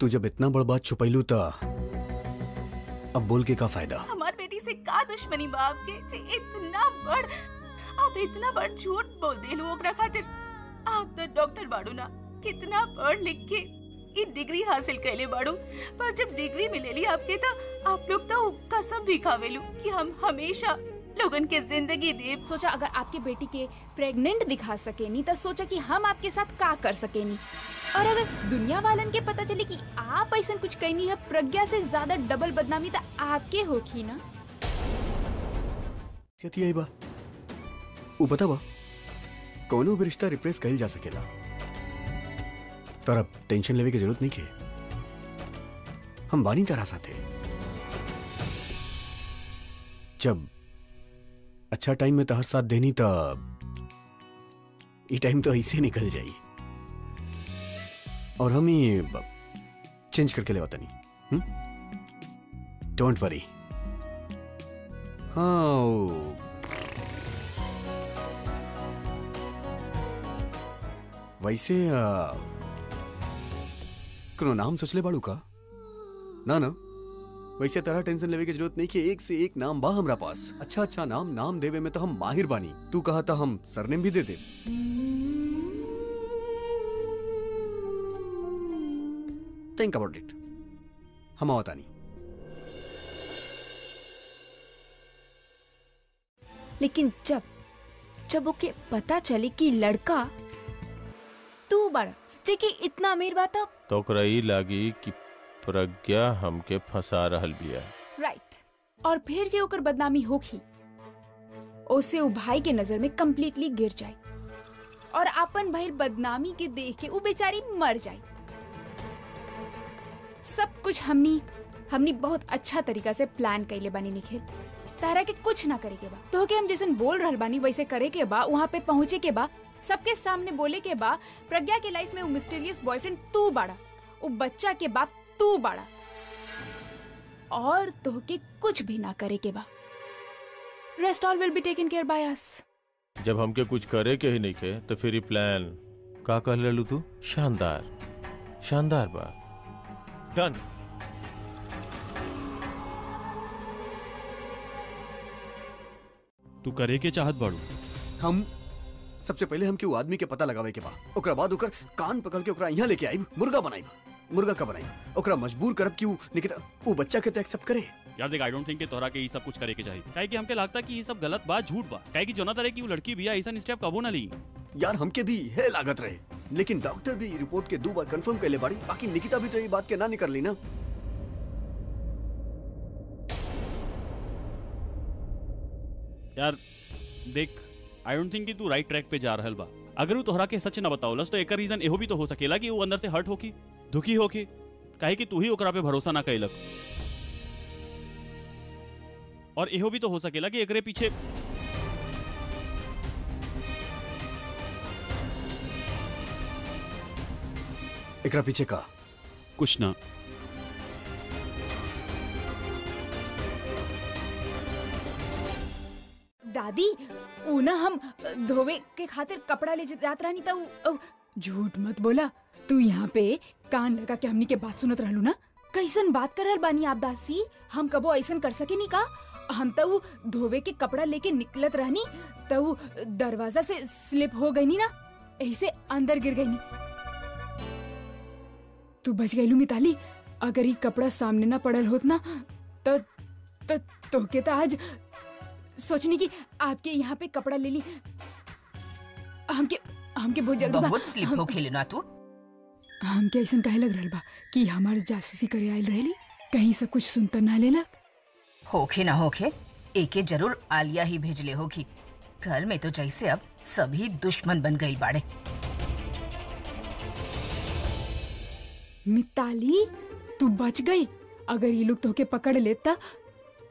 तू जब इतना बड़ बात छुपैलू तो अब बोल के का फ़ायदा? हमार से का दुश्मनी बा आपके जे इतना बड़, आप इतना बड़ झूठ बोल देलू ओकरा खातिर। आप तो डॉक्टर बाड़ू ना, कितना पढ़ लिख के ई डिग्री हासिल कर कैले बाड़ू। पर जब डिग्री मिलेली आपके तो आप लोग तो कसम भी खावेलू कि हम हमेशा लोगन के ज़िंदगी दे सोचा अगर आपकी बेटी के प्रेग्नेंट दिखा सके नहीं तो सोचा कि हम आपके साथ का कर सके नहीं और अगर दुनिया वालन के पता चले कि आप ऐसा कुछ कहनी है, प्रज्ञा से ज़्यादा डबल बदनामी तो आपके होगी ना। आई बा बता। कोनो भी रिश्ता रिप्लेस कइल जा सकेला तोरा टेंशन लेवे की ज़रूरत नहीं के हम बानी तरह साथे जब अच्छा टाइम में तहर साथ देनी, तब ये टाइम तो ऐसे निकल जाई। और हम ही चेंज करके ले नहीं। डोंट वरी हाँ। वैसे कोनो नाम सोचले बाड़ू का? ना ना। वैसे तरह टेंशन लेवे की ज़रूरत नहीं कि एक से एक नाम बा हमरा पास। अच्छा अच्छा नाम नाम देवे में तो हम माहिर बानी। तू कहा था हम सरनेम भी दे दे। थिंक अबाउट इट हम आवता लेकिन जब जब ओके पता चली कि लड़का तू बड़ा जे कि इतना अमीर बात तो ई लागी कि प्रज्ञा हमके फंसा रहल बिया राइट और फिर जे ओकर बदनामी होगी ओसे उ भाई के नज़र में कंप्लीटली गिर जाए। और अपन भाई बदनामी के देख के उ बेचारी मर जाए। सब कुछ हमनी हमनी बहुत अच्छा तरीका से प्लान कैले बानी निखिल। तारा के कुछ ना करे के बा। तो के हम जैसन बोल रहल बानी, वैसे करे के बा, वहाँ पे पहुँचे के बा, सबके सामने बोले के बा, प्रज्ञा के लाइफ में वो मिस्टीरियस बॉयफ्रेंड तू बाड़ा, वो बच्चा के बाप तू बाड़ा। और तोहके कुछ भी ना करे के बा। Rest all will be taken care by us जब हमके कुछ करे के ही नहीं के तो फिर प्लान का कह लेलू तू? शानदार। शानदार बा। डन तू करे के चाहत बाड़ू? हम सबसे पहले हम के आदमी के पता लगावे के बा? ओकरा बाद ओकर कान पकड़ के ओकरा यहाँ लेके आईब मुर्गा बनाईब मुर्गा का ओकरा मजबूर करब कि निकिता वो बच्चा के तो एक्सेप्ट करे? यार देख आई डोंट थिंक कि तोहरा के ये सब कुछ करे के चाहिए काहे कि हमके लगता कि ये सब गलत बात झूठ बा। काहे कि जोना तरह की वो लड़की भी ऐसा स्टेप कबो ना ली। यार हमके भी है लागत रहे। लेकिन डॉक्टर भी रिपोर्ट के दो बार कंफर्म कर ले बाड़ी। बाकी निकिता भी तो ये बात के ना निकल ली ना। यार देख आई डोंट थिंक कि तू राइट ट्रैक पे जा रहल बा अगर वो तोहरा के सच ना बतावलस तो एक रीजन एहो भी तो हो सकेला कि वो अंदर से हर्ट होकी दुखी होके काहे कि तू ही ओकरा पे भरोसा ना कैलक और एहो भी तो हो सकेला कि एकरे पीछे एकरा पीछे का? कुछ ना। दादी ऊ ना हम धोवे के खातिर कपड़ा ले जात रहनी त ऊ- झूठ मत बोला, तू यहाँ पे कान लगा के हमनी के बात सुनत रहलू ना? कैसन बात कर रहल बानी आप दासी? हम कबो ऐसन कर सके नी का? हम तो धोवे के कपड़ा लेके निकलत रहनी तो दरवाज़ा से स्लिप हो गई नी ना? ऐसे अंदर गिर गई नी। तू बच गईलू मिताली, अगर ये कपड़ा सामने ना पड़ल होत ना तो तो तोके तो आज सोचनी कि आपके यहाँ पे कपड़ा ले ली। हमके हमके बहुत जल्दी बहुत स्लिप हम- हो खेले ना तू। हमके ऐसा काहे लग रहल बा कि हमार जासूसी करे आयल रहेली कहीं सब कुछ सुनता ना लेलक। होखे ना होखे एके ज़रूर आलिया ही भेजले होगी घर में तो जैसे अब सभी दुश्मन बन गई बाड़े। मिताली तू बच गई। अगर ये लोग तोके पकड़ लेता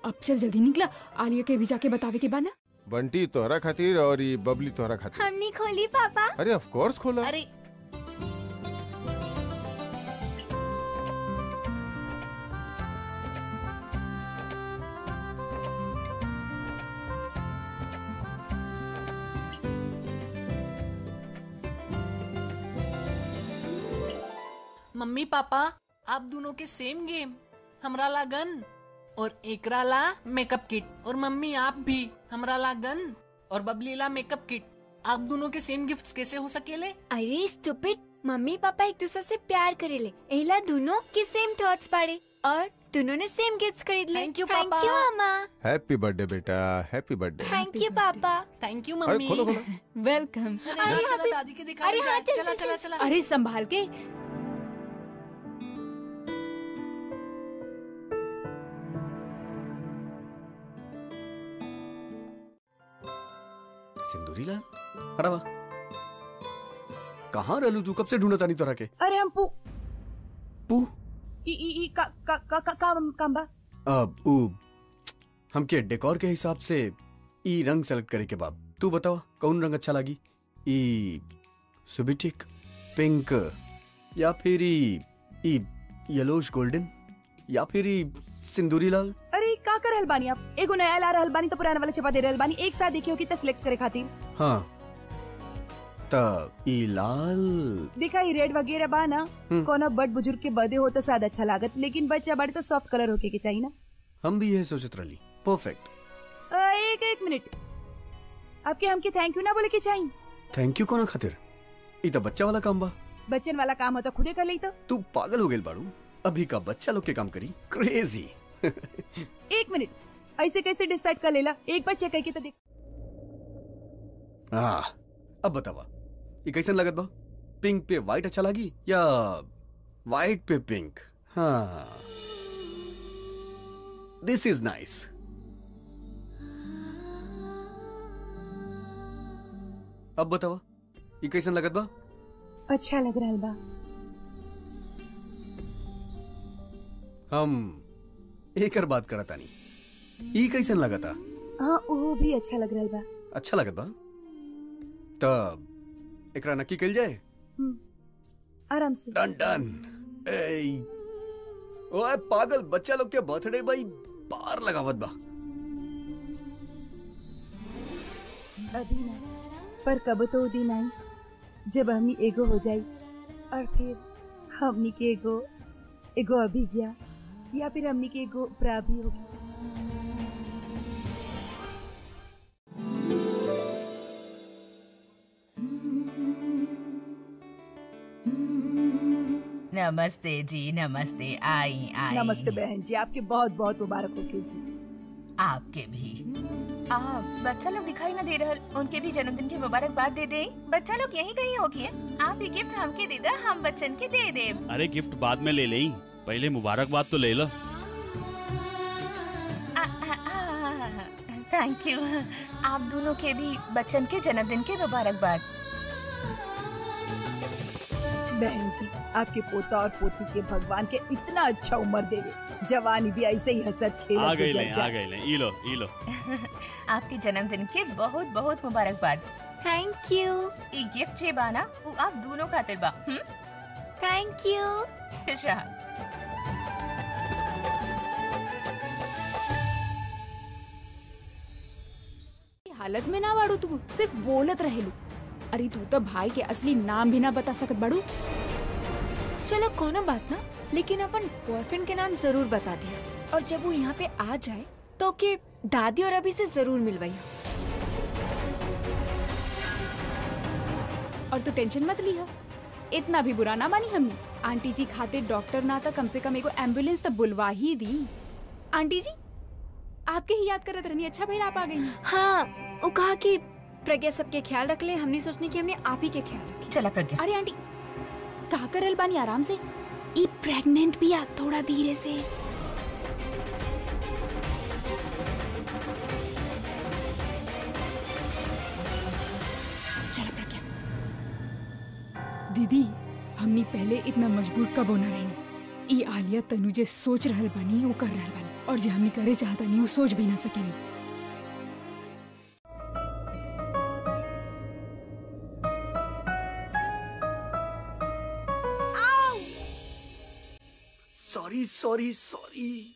अब चल जल्दी निकला आलिया के भी जाके बतावे के बा ना। बंटी तोहरा खातिर और ये बबली तोहरा खातिर। हमने खोली पापा। अरे ऑफ़ कोर्स खोला। अरे। मम्मी पापा आप दोनों के सेम गेम हमरा ला गन और एकरा ला मेकअप किट और मम्मी आप भी। हमरा ला गन और बबली ला मेकअप किट आप दोनों के सेम गिफ्ट्स कैसे हो सकेले? अरे स्टूपिड मम्मी पापा एक दूसरे से प्यार करेले। एला दोनों के सेम थॉट्स बाड़े और दोनों ने सेम गिफ्ट्स खरीद ले। Thank you, थैंक यू मामा हैप्पी बर्थडे बेटा। Happy birthday thank you papa. Thank you mummy. Welcome अरे हाँ, चला दादी के दिखा अरे हाँ, चला चला। चला। अरे संभाल के। लाल अरे वाह कहाँ रहलू तू? कब से ढूंढता नहीं तोरा के? अरे हम पू पू? ई ई ई का का का का काम काम बा अब ऊ। हमके डेकोर के हिसाब से ई रंग सेलेक्ट करे के बाद। तू बतावा कौन रंग अच्छा लगी? ई सुबिटिक पिंक या फिर ई ई येलोश गोल्डन या फिर ई सिंदूरी लाल? अरे का कर रहल बानी आप? एगो नया ला रहल बानी तो पुराना वाला छपा दे रहल बानी एक साथ देखियो कि सिलेक्ट करे खातिर। हाँ। त ई लाल देखा ई रेड वगैरह बा ना हम्म। कोनो बड़ बुज़ुर्ग के बर्थडे हो तो शायद अच्छा लागत लेकिन बच्चा बड़े तो सॉफ्ट कलर होके के चाहिए ना। हम भी यह सोचत रही परफेक्ट एक एक मिनट। आपके हमके थैंक यू ना बोले के चाहिए? थैंक यू कोना खातिर? ई त बच्चा वाला काम बा। बच्चन वाला काम हो तो खुदे कर ली तो। तू पागल हो गेल बाड़ू। अभी का बच्चा लोग के काम करी। क्रेजी एक मिनट। ऐसे कैसे डिसाइड कर लेला? एक बार चेक करके तो देख। हाँ अब बतावा ये कैसन लगत? बा पिंक पे व्हाइट अच्छा लगी या व्हाइट पे पिंक हाँ। दिस इज़ नाइस अब बतावा ये कैसन लगत? बा अच्छा लग रहा बा हम एकर बात करत आनी ई कैसन लगता? हाँ वो भी अच्छा लग रहा बा अच्छा लगत? बा तब एकरा नक्की कल जाए? आराम से। Done done. ए ओए पागल बच्चा लोग के बर्थडे भाई बाहर लगावत बा। अभी ना पर कब तो दिन आई जब हमनी एगो हो जाई और फिर हमनी के एगो एगो अभिज्ञा या फिर हमनी के एगो प्राभी होगी। नमस्ते जी नमस्ते आई आई। नमस्ते बहन जी आपके बहुत बहुत मुबारक हो के जी। आपके भी। आ, बच्चा लोग दिखाई ना दे रहल उनके भी जन्मदिन की मुबारकबाद दे दे। बच्चा लोग यहीं कहीं होगी आप ही गिफ्ट हमके दे दा हम बच्चन के दे दे। अरे गिफ्ट बाद में ले लें। पहले मुबारकबाद तो ले लो। थैंक यू आप दोनों के भी बच्चन के जन्मदिन के मुबारकबाद। बहन जी आपके पोता और पोती के भगवान के इतना अच्छा उम्र देवे जवानी भी ऐसे ही हंसत आ गई आ गई ले ई लो ई लो। आपके जन्मदिन के बहुत बहुत मुबारकबाद। थैंक यू ये गिफ्ट जे बा ना वो आप दोनों खातिर बा हम्म? थैंक यू खुश रहा हालत में ना बाड़ू तू सिर्फ़ बोलत रहेलू अरे तू तो भाई के असली नाम भी ना बता सकत बाड़ू। चलो कोनो बात ना लेकिन अपन बॉयफ्रेंड के नाम ज़रूर बता दिया। और जब वो यहाँ पे आ जाए तो के दादी और अभी से ज़रूर मिलवाइया और तू टेंशन मत लिहा इतना भी बुरा ना मानी हमने। आंटी जी खाते डॉक्टर ना था कम से कम एगो एंबुलेंस तो बुलवा ही दी। आंटी जी आपके ही याद करत रहनी अच्छा भाई आप आ गई हाँ वो कहा कि प्रज्ञा सबके ख्याल रख ले। हमने सोचने की हमने आप ही के ख्याल रखे। चला प्रज्ञा। अरे आंटी कहा कर बानी आराम से। ई प्रेग्नेंट भी आ थोड़ा धीरे से। चला प्रज्ञा। दीदी हमने पहले इतना मजबूर कब होना रहनी? ई आलिया तनु जे सोच रहल बानी वो कर रहल बानी। और जे हमने करे चाहता नहीं वो सोच भी ना सकेनी। सॉरी सॉरी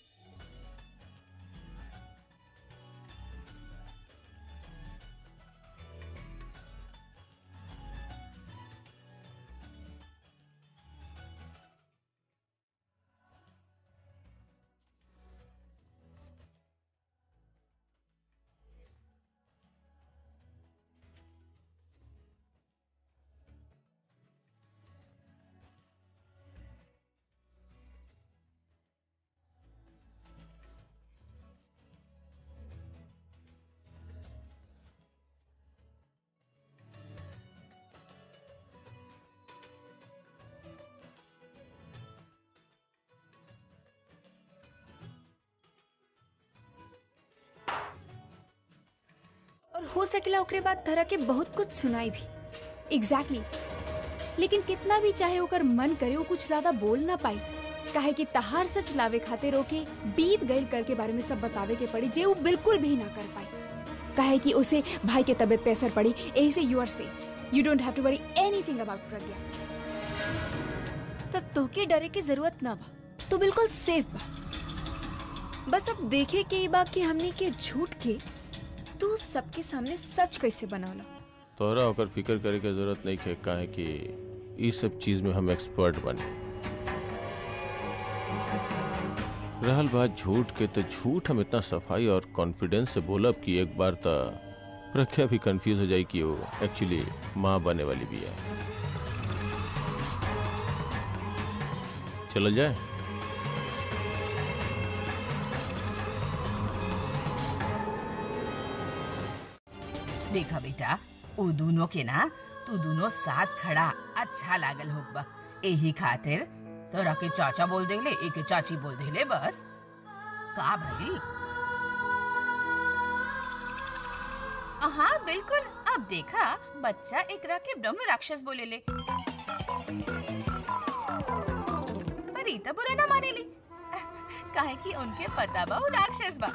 सकेला ओकरे बाद तरह के बहुत कुछ सुनाई भी। Exactly exactly. लेकिन कितना भी चाहे ओकर मन करे, वो कुछ ज़्यादा बोल ना पाई काहे कि तहार सच लावे खातिर ओके बीत गईल कर के बारे में सब बतावे के पड़ी, जे वो बिल्कुल भी ना कर पाई काहे कि उसे भाई के तबीयत पे असर पड़ी, यही से you are say you don't have to worry anything about Pragya. तो तोके डरे की ज़रूरत ना बा। तू बिल्कुल सेफ़ बा। बस अब देखे के बा कि हमने के झूठ के तू सबके सामने सच कैसे बनौला तोहरा ओकर फ़िक्र करे के ज़रूरत नहीं है काहे कि ई सब चीज़ में हम एक्सपर्ट बने। रहल बात झूठ के तो झूठ हम इतना सफ़ाई और कॉन्फिडेंस से बोलब कि एक बार तो प्रख्या भी कंफ्यूज हो जाए कि वो एक्चुअली माँ बने वाली भी है। चलो जाए? देखा बेटा। उ दोनों के ना, तू दोनों साथ खड़ा। अच्छा लागल होगा यही खातिर तोरा के चाचा बोल देले, एक चाची बोल देले, बस। का भइल हाँ बिल्कुल। अब देखा, बच्चा एकरा के ब्रह्म राक्षस बोले ले पर तो बुरा ना माने ली काहे कि उनके पता बा राक्षस बा।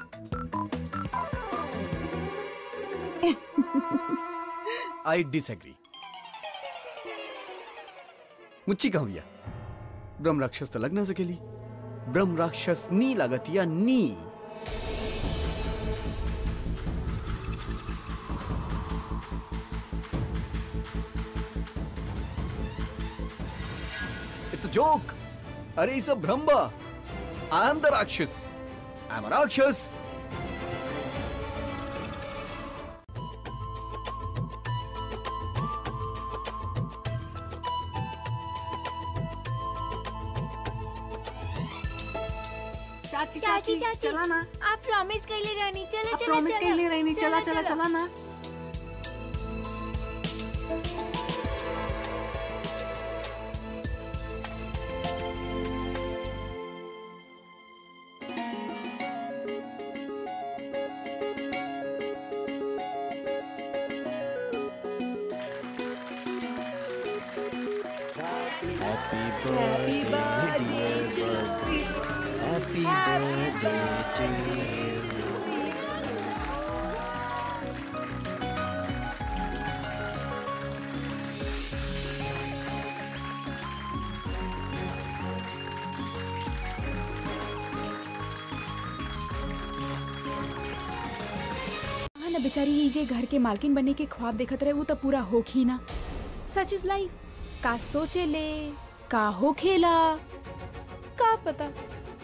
आई डिसएग्री मुच्ची कहा भैया। ब्रह्म राक्षस तो लग ना सकेली ब्रह्म राक्षस नी लागत या नी। इट्स जोक अरे इस भ्रम बा आई एम द राक्षस। आई एम राक्षस। चला ना आप प्रॉमिस कर ले रानी चला चला चलो प्रॉमिस कर ले रही चला चला चला ना ना बेचारी ये जे घर के मालकिन बनने के ख्वाब देखत रहे वो तो पूरा हो ही ना। Such is life. का सोचे ले का हो खेला का पता?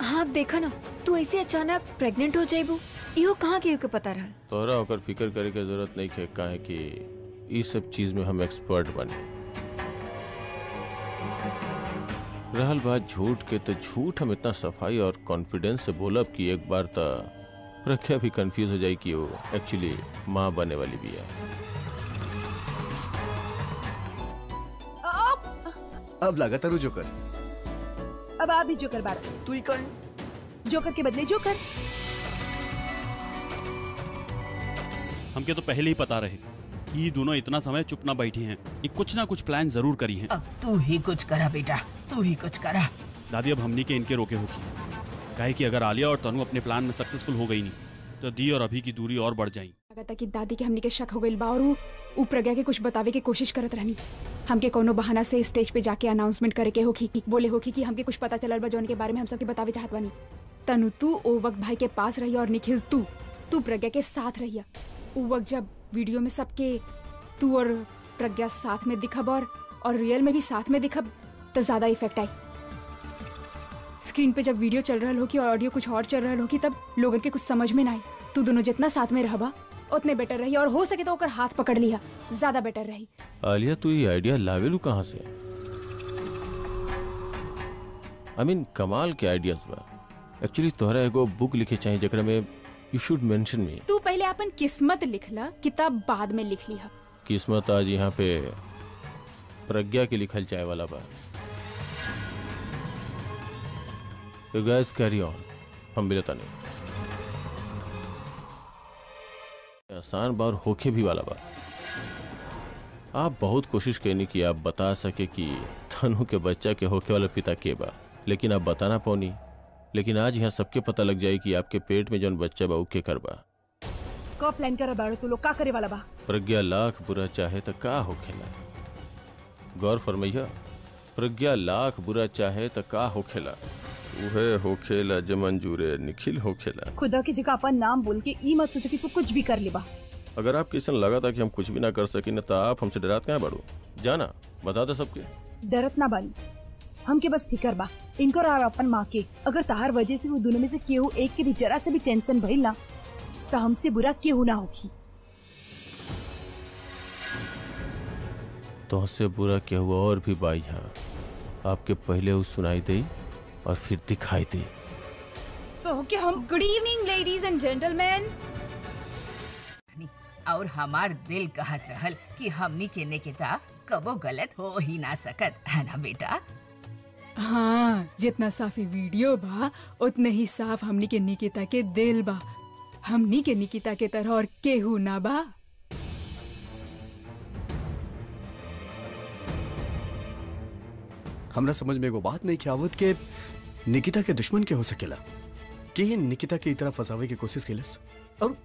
हाँ देखा ना तू ऐसे अचानक प्रेग्नेंट हो जाइबू इहो कहाँ के के पता रहल तोहरा ओकर फ़िक्र करे के ज़रूरत नहीं है काहे कि ई सब चीज़ में हम एक्सपर्ट बने। रहल बात झूठ के तो झूठ हम इतना सफ़ाई और कॉन्फिडेंस से बोलब कि एक बार तो प्रख्या भी कंफ्यूज हो जाए कि वो। एक्चुअली माँ बने वाली भी है। अब। लगातार जोकर। अब आप भी जोकर बाड़ा तू ही कर। जोकर के बदले जोकर। हमके तो पहले ही पता रहे। कि ये दोनों इतना समय चुप ना बैठी हैं। ये कुछ ना कुछ प्लान ज़रूर करी हैं। अब तू ही कुछ करा बेटा। तू ही कुछ करा। दादी अब हमने के इनके रोके होगी। काहे कि अगर आलिया और तनु अपने प्लान में सक्सेसफुल हो गई नहीं तो दी और अभी की दूरी और बढ़ जाई लगता कि दादी के हमने के शक हो गइल बा और उ प्रज्ञा के कुछ बतावे के कोशिश करत रहनी। हमके कोनो बहाना से स्टेज पे जाके अनाउंसमेंट करे के होखी, बोले होखी कि हमके कुछ पता चलल बा जौन के बारे में हम सबके बतावे चाहत बानी। तनु, तू ओ वक्त भाई के पास रही और निखिल, तू तू प्रज्ञा के साथ रहिया। उ वक्त जब वीडियो में सबके, तू और प्रज्ञा साथ में दिखब और और रियल में भी साथ में दिखब तो ज़्यादा इफ़ेक्ट आई। स्क्रीन पे जब वीडियो चल रहा होगी और ऑडियो कुछ और चल रहा होगी तब लोगन के कुछ समझ में ना आई तू दोनों जितना साथ में रहबा उतने बेटर रही। और हो सके तो ओकर हाथ पकड़ लिया ज़्यादा बेटर रही। आलिया तू ये आइडिया लावेलू कहाँ से आई मीन कमाल के आइडियाज़ बा। एक्चुअली तोहरा एगो बुक लिखे चाहिए जकरा में यू शुड मेंशन मी तू पहले अपन किस्मत लिखला किताब बाद में लिख लिया। किस्मत आज यहाँ पे प्रज्ञा के लिखल चाय वाला बा। यू गाइस कैरी ऑन हम मिलता नहीं। आसान बार होके भी वाला बा आप बहुत कोशिश करनी कि आप बता सके कि तनु के बच्चा के होके वाला पिता के बा। लेकिन आप बता ना पौनी। लेकिन आज यहाँ सबके पता लग जाए कि आपके पेट में जौन बच्चा बा के कर बा। का प्लान करा बाड़ो तू लोग? का करे वाला बा? प्रज्ञा लाख बुरा चाहे तो का होखेला गौर फरमैया प्रज्ञा लाख बुरा चाहे तो का होखेला उहे होखेला जे मंजूरे निखिल होखेला खुदा की जगह अपन नाम बोल के ई मत सोचो कि तू कुछ भी कर लेबा अगर आप किसन लगा था कि हम कुछ भी ना कर सके न तो आप हमसे डरात कहाँ बढ़ो? जाना बता दो सबके। डरत ना बानी। हमके बस फिकर बा इनकर और अपन माँ के। अगर तहार वजह से वो दोनों में से केहू एक के भी जरा से भी टेंशन भइल ना तो हमसे बुरा केहू ना होखी। तो से बुरा क्या हुआ और भी बाई यहाँ। आपके पहले वो सुनाई दे और फिर दिखाई दे। तो कि हम good evening ladies and gentleman और हमार दिल कहत रहल कि हमनी के निकिता कबो गलत हो ही ना सकत है ना बेटा? हाँ जितना साफ़ वीडियो बा उतने ही साफ़ हमनी के निकिता के दिल बा। हमनी के निकिता के तरह और केहू ना बा। हमरा समझ में एगो बात नहीं आवत के निकिता के दुश्मन के हो सकेला। कि निकिता के तरह फंसावे की कोशिश केलस और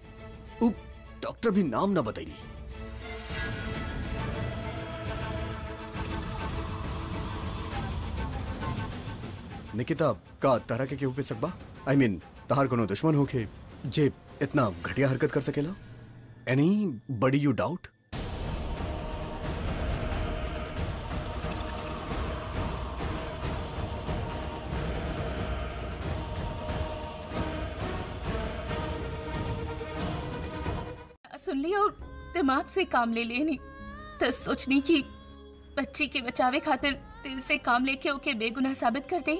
डॉक्टर भी नाम ना बतैली निकिता, का तरह के केहू पे सकबा? आई मीन तहार कोनो दुश्मन होके जे इतना घटिया हरकत कर सकेला? एनी बडी यू डाउट ली और दिमाग से काम ले लेनी तो सोचनी की बच्ची के बचावे खातिर दिल से काम लेके ओके बेगुनाह साबित कर दे।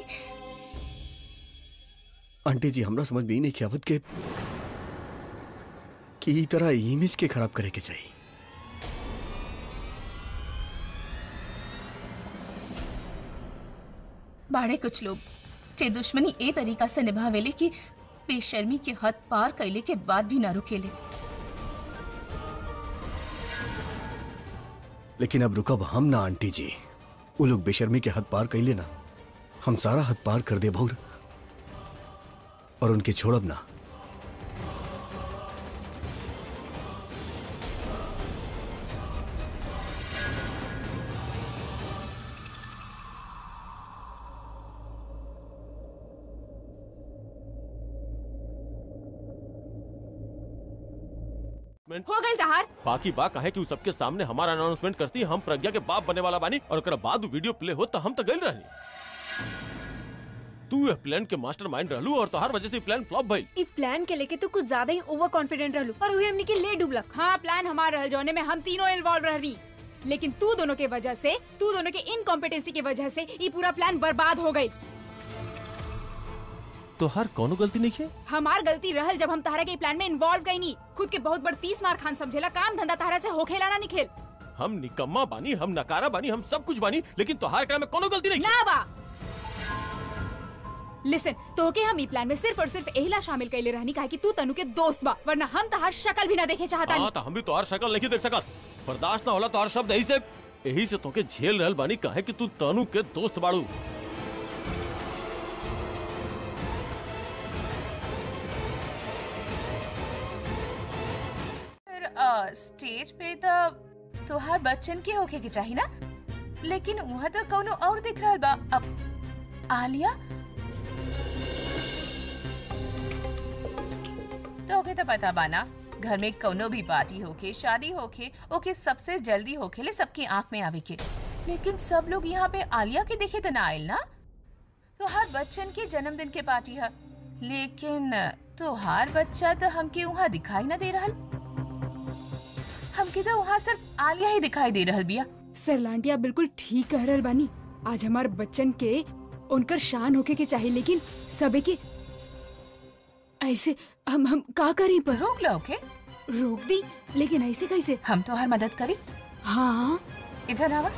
आंटी जी हमरा समझ में नहीं के आवत के कि ई तरह इमेज के खराब करे के चाहिए बाड़े कुछ लोग जे दुश्मनी ए तरीका से निभावेले कि बेशर्मी के हद पार कैले के बाद भी ना रुकेले। लेकिन अब रुकब हम ना, आंटी जी। वो लोग बेशर्मी के हद पार कर लेना। हम सारा हद पार कर दे, भौर। और उनके छोड़ब ना। बाकी बा कहे कि सबके सामने हमारा अनाउंसमेंट करती हम प्रज्ञा के बाप बने वाला बानी और ओकरा बाद वीडियो प्ले हो तो हम तो गई रहनी तू यह प्लान के मास्टर माइंड रहलू और तोहार वजह से प्लान फ्लॉप भइल। ई प्लान के लेके तू कुछ ज़्यादा ही ओवर कॉन्फिडेंट रहलू और हुई हमने के ले डुबलक। हाँ प्लान हमारा रहल जौने में हम तीनों इन्वॉल्व रह रही लेकिन तू दोनों के वजह से तू दोनों के इनकॉम्पिटेंसी की वजह से ये पूरा प्लान बर्बाद हो गई। तोहार कोनो गलती नहीं है हमार गलती रहल जब हम तारा के प्लान में इन्वॉल्व गई नहीं खुद के बहुत बड़ तीस मार खान समझेला काम धंधा तारा से होखेला ना निखेल। हम निकम्मा बानी हम नकारा बानी हम सब कुछ बानी लेकिन तोहार एकरा में कोनो गलती नहीं ना बा लिसन तो के हम ई प्लान में सिर्फ़ और सिर्फ़ एहिला शामिल कैले रहनी काहे कि तू तनु के दोस्त बा वरना हम तहार शक्ल भी ना देखे चाहता हाँ तो हम भी तोहार शक्ल नहीं देख सकत बर्दाश्त ना होला तोहार शब्द यही से यही से तोके झेल रहल बानी काहे कि तू तनु के दोस्त बाड़ू। स्टेज पे तो तोहार बच्चन के होके के चाहिए ना? लेकिन वहाँ तो कौनो और दिख रहल बा। अब, आलिया? तो ओके तो पता बाना घर में कौनो भी पार्टी होके, शादी होके, ओके सबसे जल्दी होके ले सबके आँख में आवे के। लेकिन सब लोग यहाँ पे आलिया के देखे तो ना आयल ना? तो हर बच्चन के जन्मदिन के पार्टी है। लेकिन तोहार बच्चा तो हमके वहाँ दिखाई ना दे रहल। हमके तो वहाँ सिर्फ़ आलिया ही दिखाई दे रहल बिया। सर आप बिल्कुल ठीक कह रहल बानी। आज हमार बच्चन के उनकर शान होके के चाहिए लेकिन सबे के ऐसे हम हम का करी पर? रोक लो ओके? रोक दी लेकिन ऐसे कैसे? हम तो हर मदद करी। हाँ। इधर आवा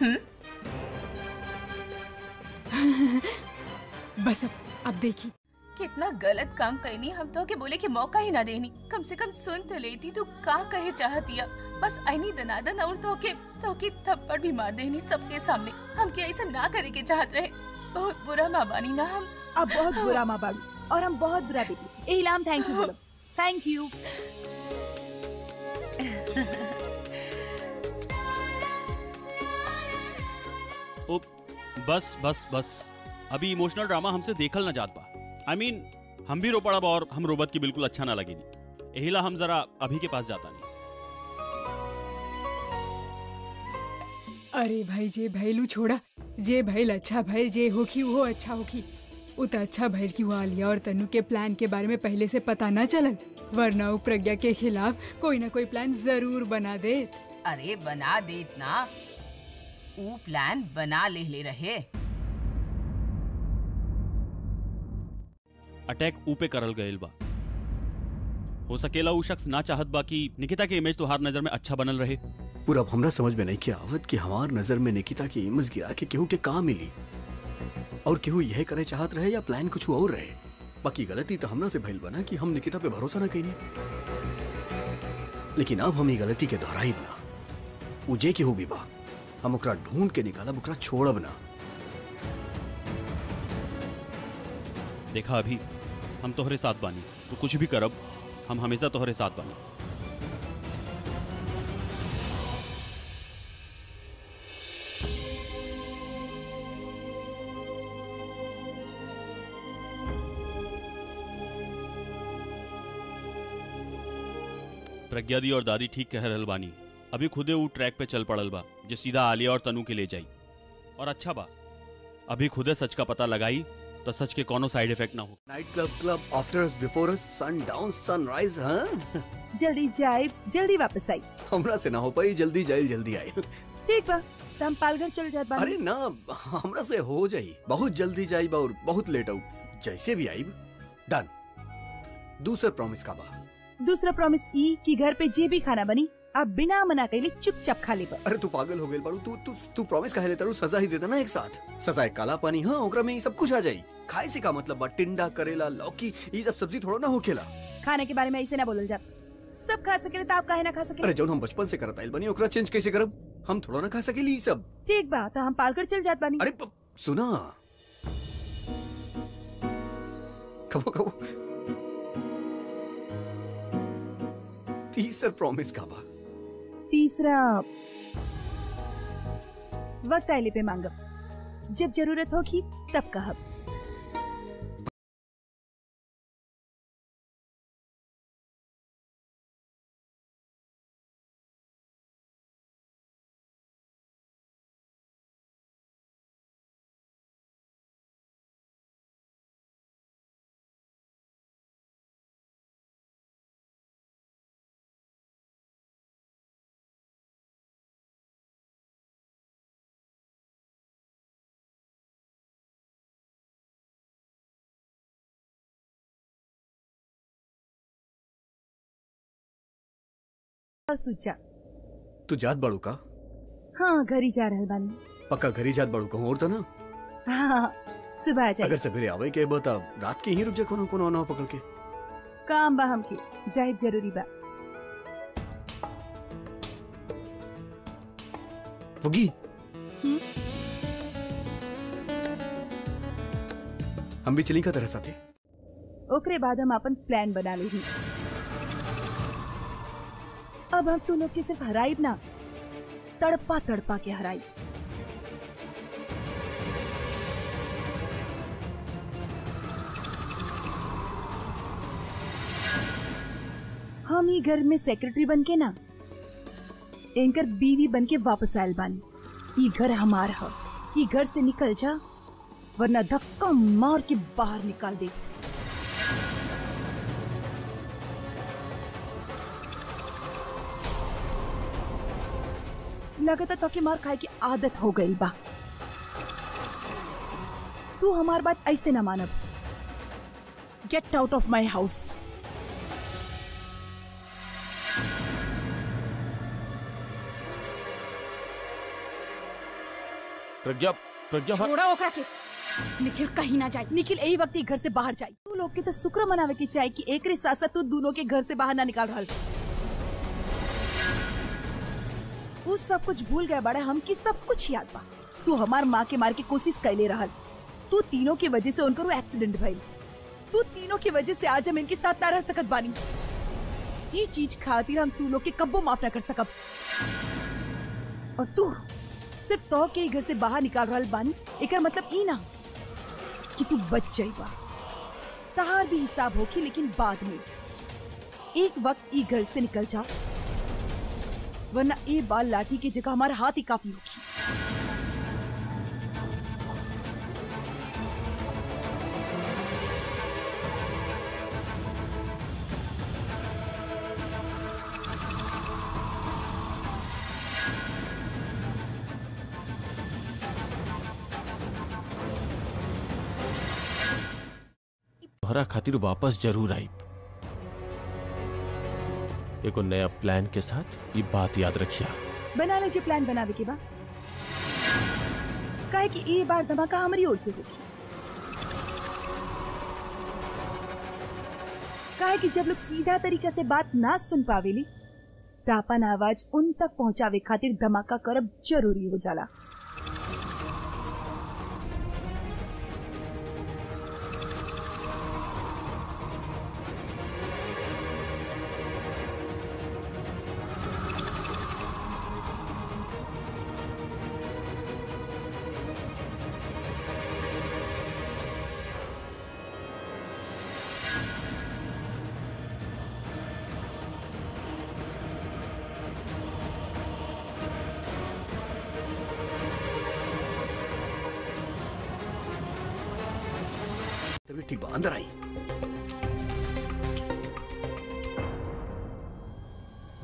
हम्म? बस अब अब देखी कितना गलत काम करनी हम तो के बोले के मौका ही ना देनी। कम से कम सुन तो लेती तू का कहे चाहतिया बस ऐनी दनादन और तो के तो के थप्पड़ भी मार देनी सबके सामने। हम के ऐसा ना करे के चाहत रहे। बहुत बुरा माँ बानी ना हम। अब बहुत बुरा माँ बाबू और हम बहुत बुरा बेटी। इलाम थैंक यू बोलो। थैंक यू ओ बस बस बस। अभी इमोशनल ड्रामा हमसे देखल ना जात बा। आई I मीन mean, हम भी रो पड़ब और हम रोबत की बिल्कुल अच्छा ना लगेनी एहिला हम जरा अभी के पास जाता नहीं। अरे भाई जे भैलू छोड़ा जे भैल अच्छा भैल जे होखी वो अच्छा होखी। उ त अच्छा भैल की वो आलिया और तनु के प्लान के बारे में पहले से पता ना चलल वरना वो प्रज्ञा के खिलाफ कोई ना कोई प्लान ज़रूर बना दे। अरे बना देत ना ऊ प्लान बना ले ले रहे। अटैक ऊ पे करल गयल बा। हो सकेला ऊ शख्स ना चाहत बा कि निकिता के इमेज तोहार नज़र में अच्छा बनल रहे। पूरा हमरा समझ में नहीं किया आवत कि हमार नज़र में निकिता की इमेज गिरा के केहू के काम मिली। और केहू यह करे चाहत रहे या प्लान कुछ और रहे। बाकी गलती तो हमरा से भइल बना कि हम निकिता पे भरोसा ना कइनी। लेकिन अब हम ये गलती के दोहराइब ना। उजे केहू भी बा, हम ओकरा ढूंढ के निकालब, ओकरा छोड़ब ना। देखा अभी, हम तोहरे साथ बानी। तो कुछ भी करब हम हमेशा तोहरे साथ बानी। प्रज्ञा दी और दादी ठीक कह रहल बानी। अभी खुदे ऊ ट्रैक पे चल पड़ल बा, जो सीधा आलिया और तनु के ले जाई। और अच्छा बा, अभी खुदे सच का पता लगाई तो सच के कोनो साइड इफ़ेक्ट ना हो। Night club club after us before us sundown sunrise हाँ जल्दी जाए जल्दी वापस आई हमरा से ना हो पाई जल्दी जाए जल्दी आए। ठीक बा तो हम पालघर चल जात बानी अरे ना हमरा से हो जाई। बहुत जल्दी जाई और बहुत लेट आऊ जैसे भी आई डन दूसरा प्रॉमिस का बा। दूसरा प्रॉमिस ई कि घर पे जे भी खाना बनी आप बिना मना कैले चुपचाप खा ले अरे तू पागल हो गई बाड़ू तू तू तू प्रॉमिस काहे लेता सजा ही देता ना एक साथ। सजा एक काला पानी हाँ ओकरा में ये सब कुछ आ जाई। खाए से का मतलब बा टिंडा करेला लौकी ये सब सब्ज़ी थोड़ा ना होखेला खाने के बारे में ऐसे ना बोलल जात सब खा सकेले तो आप काहे ना खा सकेले अरे जौन हम बचपन से करत आइल बनी ओकरा चेंज कैसे करब? हम थोड़ा ना खा सकेली ई सब। ठीक बा तो हम पालघर चल जात बानी। अरे प- सुना। कबो कबो। तीसरा प्रॉमिस का बा। तीसरा। वक्त आइले पे मांगब जब ज़रूरत होगी तब कहब सुचा। तू जात बाड़ू का? हाँ घर ही जा रहल बानी। पक्का घरी जात बाड़ू कहूँ और था ना? हाँ सुबह आ जाए अगर सवेरे आवे के बता रात के ही रुक जा कोनो कोनो अनाव पकड़ के। काम बा हमके जाए ज़रूरी बा। वगी हम्म? हम भी चली का तरह साथे। ओकरे बाद हम अपन प्लान बना ली अब हम तू लोग के सिर्फ़ हराइब ना तड़पा तड़पा के हराई। हम ही घर में सेक्रेटरी बन के ना एंकर बीवी बन के वापस आयल बानी। ई घर हमारा ई घर से निकल जा, वरना धक्का मार के बाहर निकाल दे। लगता तो कि मार खाए की आदत हो गई बा। तू हमार बात ऐसे ना मानब। Get out of my house Pragya Pragya छोड़ा ओकरा के। निखिल कहीं ना जाए। निखिल यही वक्त ही घर से बाहर जाए। तू लोग के तो शुक्र मनावे की चाहे कि एक साथ साथ तू दोनों के घर से बाहर ना निकाल रहा उ सब कुछ भूल गए बड़ा हम की सब कुछ याद बा तू हमार माँ के मार के कोशिश कैले रहल। तू तीनों की वजह से उनकर एक्सीडेंट भइल। तू तीनों की वजह से आज हम इनके साथ ना रह सकत बानी। ये चीज़ खातिर हम तू लोग के कब्बो माफ़ ना कर सकब। और तू सिर्फ़ तो के घर से बाहर निकाल रहा बानी एक मतलब ई ना कि तू बच जाइबा तहार भी हिसाब होखी लेकिन बाद में। एक वक्त ई घर से निकल जा। वरना ए बाल लाठी की जगह हमारा हाथ ही काफ़ी होगी। खातिर वापस ज़रूर आई एगो नया प्लान के साथ ये बात याद रखिया। बना लीजिए प्लान बनावे के बाद काहे कि ये बार धमाका हमारी ओर से होगी। काहे कि जब लोग सीधा तरीका से बात ना सुन पावेली त अपन आवाज़ उन तक पहुंचावे खातिर धमाका करब ज़रूरी हो जाला।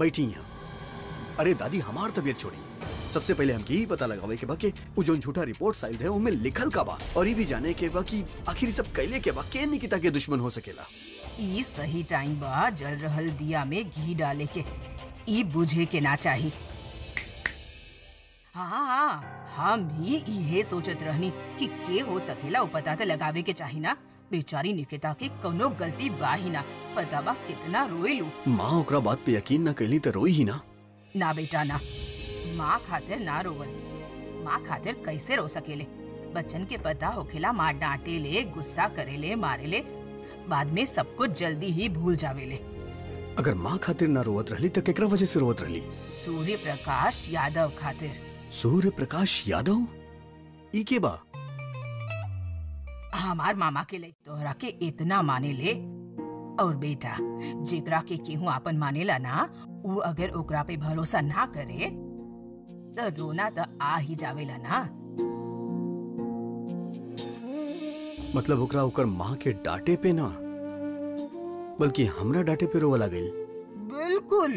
बैठी यहाँ अरे दादी, हमार तबीयत छोड़ी। सबसे पहले हमके ही पता लगावे के बा कि उ जोन झूठा रिपोर्ट आइल रहे, उनमें लिखल का बा। और ये भी जाने के बा कि आखिर सब कैले के बा? के निकिता के दुश्मन हो सकेला? ई सही टाइम बा, जल रहल दिया में घी डाले के। ई बुझे के ना चाही। हाँ हाँ हम भी इहे सोचत रहनी कि के हो सकेला, उ पता तो लगावे के चाही ना। बेचारी निकिता के कोनो गलती बा ही ना। पता बा कितना रोई लू। माँ ओकरा बात पे यकीन ना कैली तो रोई ही ना। ना बेटा ना। माँ खातिर ना रोवल माँ खातिर कैसे रो सकेले? बच्चन के पता होखेला माँ डांटे ले गुस्सा करेले मारेले। बाद में सब कुछ जल्दी ही भूल जावेले। अगर माँ खातिर ना रोवत रहली तो केकरा वजह से रोवत रहली? सूर्य प्रकाश यादव खातिर। सूर्य प्रकाश यादव? ई के बा? हमार मामा के लिए तोहरा के इतना माने ले और बेटा जेकरा के केहू आपन मानेला ना उ अगर ओकरा पे भरोसा ना करे तो रोना तो आ ही जावेला ना। मतलब ओकरा ओकर माँ के डांटे पे ना बल्कि हमरा डांटे पे रोवा लागल। बिल्कुल।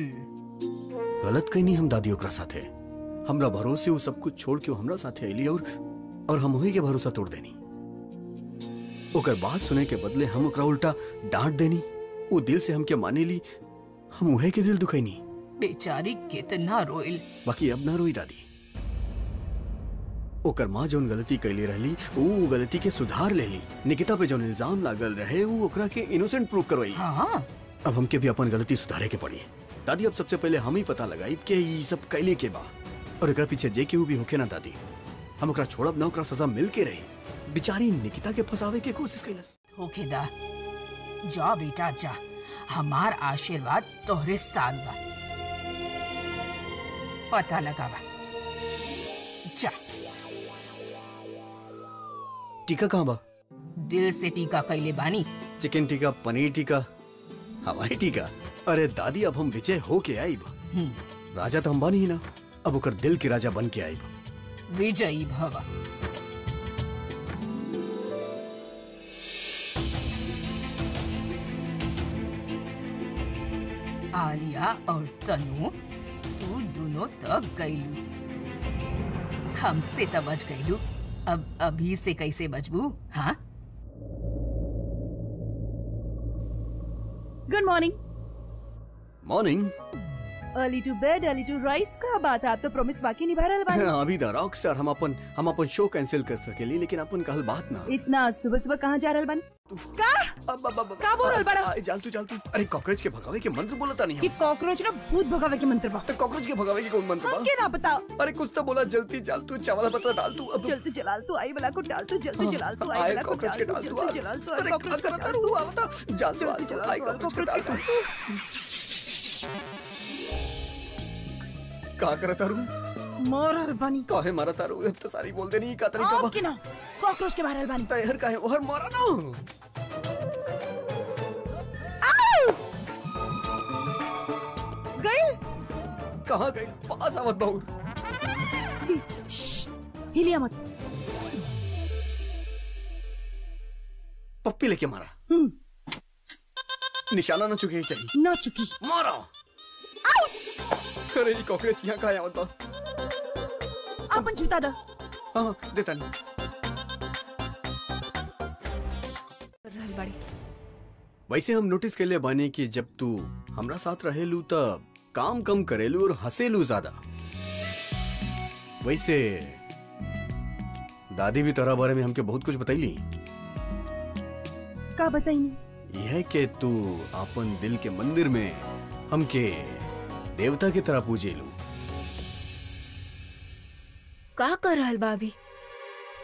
गलत कहीं हम दादी ओकरा साथे। हमरा भरोसे वो सब कुछ छोड़ के वो हमरा साथे अली और और हम वही के भरोसा तोड़ देनी। ओकर बात सुने के बदले हम ओकरा उल्टा डांट देनी। वो दिल से हमके माने ली हम उहे के दिल दुखैनी बेचारी कितना रोइल बाकी अब ना रोई दादी। ओकर माँ जोन गलती कैले रहली वो गलती के सुधार लेली। निकिता पे जोन इल्ज़ाम लागल रहे वो ओकरा के इनोसेंट प्रूफ करवाई। हाँ अब हमके भी अपन गलती सुधारे के पड़ी। दादी अब सबसे पहले हम ही पता लगाई कि ये सब कैले के बा। और एकरा पीछे जे केहू भी होखे ना दादी। हम ओकरा छोड़ब ना ओकरा सजा मिल के रही। बेचारी निकिता के फंसावे के कोशिश कैलस। होखेदा जा बेटा जा। हमार आशीर्वाद तोहरे साथ बा। पता लगावा। जा। टीका कहाँ बा? दिल से टीका कैले बानी। चिकन टीका पनीर टीका हवाई टीका। अरे दादी अब हम विजय हो के आईब हम्म, राजा तो हम बानी ही ना। अब ओकर दिल के राजा बन के आईब विजयी भव। आलिया और तनु तू दोनों तक गईलू। हमसे तो बच गईलू। अब अभी से कैसे बचबू हाँ? Good morning morning early to bed early to rise का बात है? आप तो प्रॉमिस बाकी निभा रहल बानी अभी द रॉक स्टार हम अपन हम अपन शो कैंसिल कर सकेली लेकिन अपन कहल बात ना इतना सुबह सुबह कहाँ जा रहल बानी का अब अब अब का बोल रहल बाड़ा? आ, जालतू जालतू अरे कॉकरोच के भगावे के मंत्र बोलता नहीं कि कॉकरोच ना भूत भगावे के मंत्र बा। तो कॉकरोच के भगावे के कौन मंत्र बा? हमके ना बताओ अरे कुछ तो बोला जल्दी जालतू चावल पत्ता डाल तू अब। जल्दी जलाल तू आई वाला को डाल तू जल्दी जलाल तू आई वाला को कॉकरोच के डाल तू तू जलाल तू अरे कॉकरोच को करता डाल रहू तू। आवता जाल तू जल्दी जलाल आई कॉकरोच के डाल तू। का करता रहू मोर बानी काहे मारा तारू अब तो सारी बोल देनी का तरीका बा आपके ना कॉकरोच के मारल बानी तहर काहे? ओहर मारा ना। गई? कहाँ गई? पास आवत बहु। हिलिया मत। पप्पी लेके मारा। हम्म, निशाना ना चुके चाहिए। ना चुकी। मारा। अरे ये कॉकरोच यहाँ कहाँ आवत बा अपन जूता दा। हाँ हाँ, देता नहीं। रहल बाड़ी वैसे हम नोटिस कर ले बानी कि जब तू हमरा साथ रहेलू त काम कम करेलू और हंसेलू ज़्यादा। वैसे दादी भी तोरा बारे में हमके बहुत कुछ बताईली का बताई यह के तू अपन दिल के मंदिर में हमके देवता की तरह पूजे लू। का कर रहल बा अभी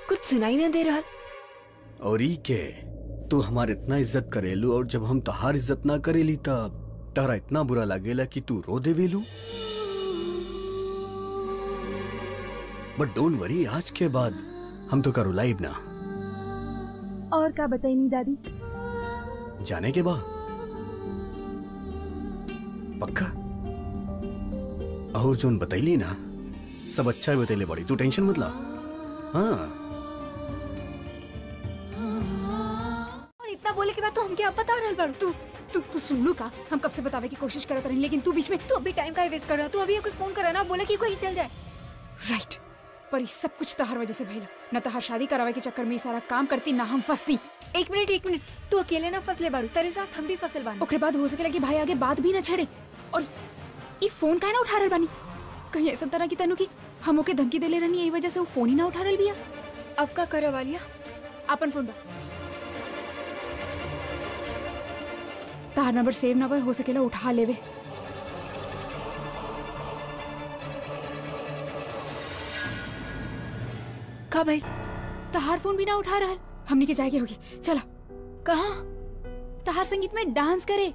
कुछ सुनाई ना दे रहा और ई के तू हमार इतना इज़्ज़त करेलू और जब हम तहार इज़्ज़त ना करेली तब तारा इतना बुरा लागेला कि तू रो देवेलू बट डोंट वरी आज के बाद हम तो करो लाइव ना। और का बताई दादी? जाने के बाद। पक्का? और जोन बतैली ना सब अच्छा ही बतैले बड़ी तू टेंशन मत ला। हाँ। और इतना बोले के बाद तो हमके अब बता रहल बारू तू तू तू सुन लू का? हम कब से बतावे की कोशिश करत रही लेकिन तू बीच में तू अभी टाइम का वेस्ट कर रहा तू अभी कोई फ़ोन करा ना बोला कि कोई चल जाए। राइट पर ये सब कुछ तहार वजह से भइला न तहार शादी करावे के चक्कर में ये सारा काम करती ना हम फंसती। एक मिनट एक मिनट। तू अकेले ना फसले बाड़ू तेरे साथ हम भी फ़सल बानी ओकरे बाद हो सकेला कि भाई आगे बात भी ना छेड़े। और ये फ़ोन काहे ना उठा रहल बानी? कहीं ऐसा तरह की तनु की हम ओके धमकी देले रहनी यही वजह से वो फ़ोन ही ना उठा रहल बिया। अब का करे वालिया अपन फ़ोन दा। तार नंबर सेव ना भय हो सकेला उठा लेवे। का भाई? तहार फ़ोन भी ना उठा रहल। हमने के जाएगी होगी। चला। कहाँ? तहार संगीत में डांस करे।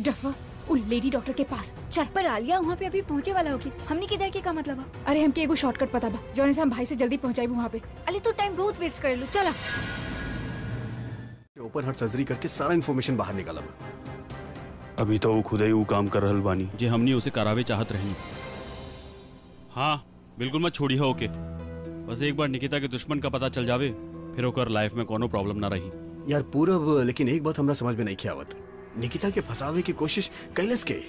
डफा। उ लेडी डॉक्टर के पास। चल पर आलिया वहाँ पे अभी पहुँचे वाला होगी हमने के जाके का मतलब है अरे हमके एगो शॉर्टकट पता बा। जौने से हम भाई से जल्दी पहुंचाई वहाँ पे। अरे तू टाइम बहुत वेस्ट कर लू चला। ओपन हार्ट सर्जरी करके सारा इन्फॉर्मेशन बाहर निकाला अभी तो वो खुद ही वो काम कर रहल बानी। जे हमनी उसे करावे चाहत रही। हाँ बिल्कुल मत छोड़ी हो ओके। बस एक बार निकिता के दुश्मन का पता चल जावे फिर ओकर लाइफ में कोनो प्रॉब्लम ना रही। यार पूरब लेकिन एक बात हमरा समझ में नहीं आवत निकिता के फंसावे की कोशिश कैलस के।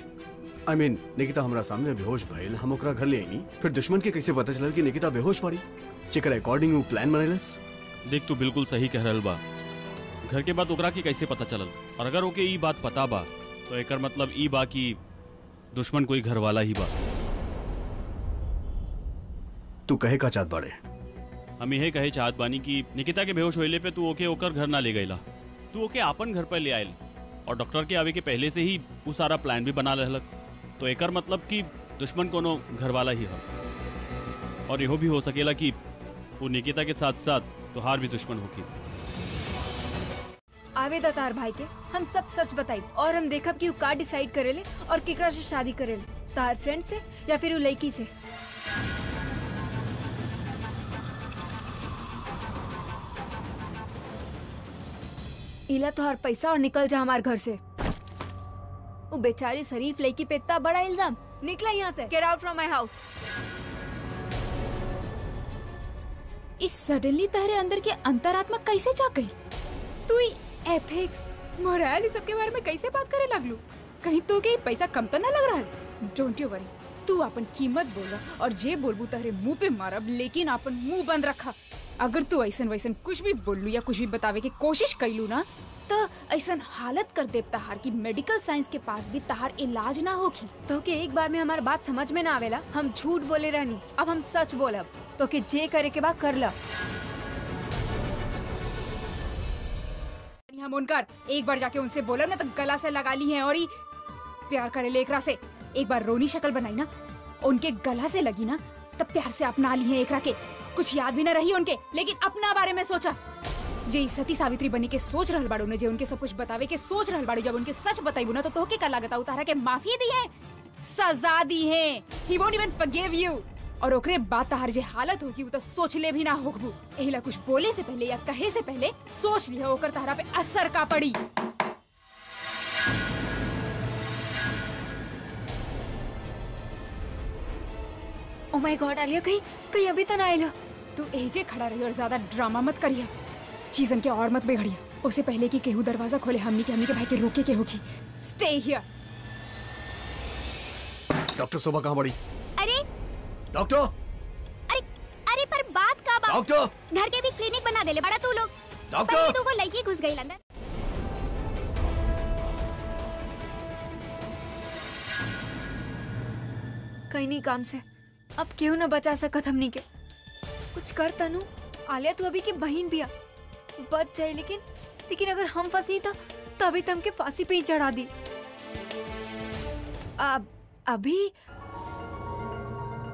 आई मीन निकिता हमरा सामने बेहोश भइल हम ओकरा घर ले आईनी फिर दुश्मन के कैसे पता चलल कि निकिता बेहोश पड़ी? जेकर अकॉर्डिंग वो प्लान बनैलस देख तू बिल्कुल सही कह रहल बा। घर के बाद ओकरा के कैसे पता चलल? और अगर ओके ई बात पता बा तो एकर मतलब ई बा कि दुश्मन कोई घर वाला ही बा। तू कहे का चाहत बाड़े? हम यही कहे चाहत बानी कि निकिता के बेहोश होइले पे तू ओके ओकर घर ना ले गईला तू ओके आपन घर पर ले आयल और डॉक्टर के आवे के पहले से ही वो सारा प्लान भी बना रहलक। तो एकर मतलब कि दुश्मन कोनो घर वाला ही है और इहो भी हो सकेला कि वो निकिता के साथ साथ तुहार भी दुश्मन होगी आवे दा तार भाई के, हम सब सच बताई, और हम देखब कि उ का डिसाइड करेले और केकरा से शादी करेले। तार फ्रेंड से या फिर उ लड़की से? इला तो हर पैसा और निकल जा हमारे घर से। वो बेचारी शरीफ लड़की पे इतना बड़ा इल्ज़ाम निकला यहाँ से। Get out from my house इस सडनली तारे अंदर के अंतरात्मा कैसे जा गई? तू एथिक्स मोरल सब के बारे में कैसे बात करे लगलू? कहीं तो के पैसा कम तो ना लग रहा है। डोंट यू वरी तू अपन कीमत बोला और जे बोलबू तारे मुँह पे मारब लेकिन अपन मुँह बंद रखा। अगर तू ऐसन वैसन कुछ भी बोललू या कुछ भी बतावे की कोशिश कैलू ना तो ऐसा हालत कर देव तहार की मेडिकल साइंस के पास भी तहार इलाज ना होगी। तो के एक बार में हमार बात समझ में ना आवेला हम झूठ बोले रहनी अब हम सच बोलब तो के जे करे के बाद कर ला। हम उनकर एक बार जाके उनसे बोलब ना तो गला से लगा ली है और ही प्यार करे लेकरा से। एक बार रोनी शक्ल बनाई ना उनके गला से लगी ना तब प्यार से अपना ली है एकरा के। कुछ याद भी ना रही उनके, लेकिन अपना बारे में सोचा। जे सती सावित्री बनी के सोच रहल बाड़ू ने, जे उनके सब कुछ बतावे के सोच रहल बाड़ू, जब उनके सच बताइबू ना तो तोहके का लागता उतारा के माफ़ी दी है? सजा दी है। He won't even forgive you और ओकरे बात तहार जे हालत होगी, उ तो सोच ले भी ना होगबू। एहिला कुछ बोले से पहले या कहे से पहले सोच लिया, ओकर तहरा पे असर का पड़ी। ओ माय गॉड, आलिया कहीं कहीं अभी तक ना आइला तू एजे खड़ा रही और ज़्यादा ड्रामा मत करिया चीजन के और मत बिगड़िया उससे पहले कि केहू दरवाज़ा खोले हमनी के हमनी के भाई के रोके के। होगी स्टे हियर डॉक्टर शोभा कहाँ बड़ी अरे। डॉक्टर! अरे अरे पर बात का बात डॉक्टर! घर के भी क्लिनिक बना देले बड़ा तू लोग। डॉक्टर! तू को लड़की घुस गई अंदर कहीं नहीं काम से। अब क्यों न बचा सकत हमनी के? कुछ कर तनु। आलिया तू अभी के बहन बिया बच जाए लेकिन लेकिन अगर हम फंसी था तो अभी तम के फांसी पे ही चढ़ा दी। अब अभी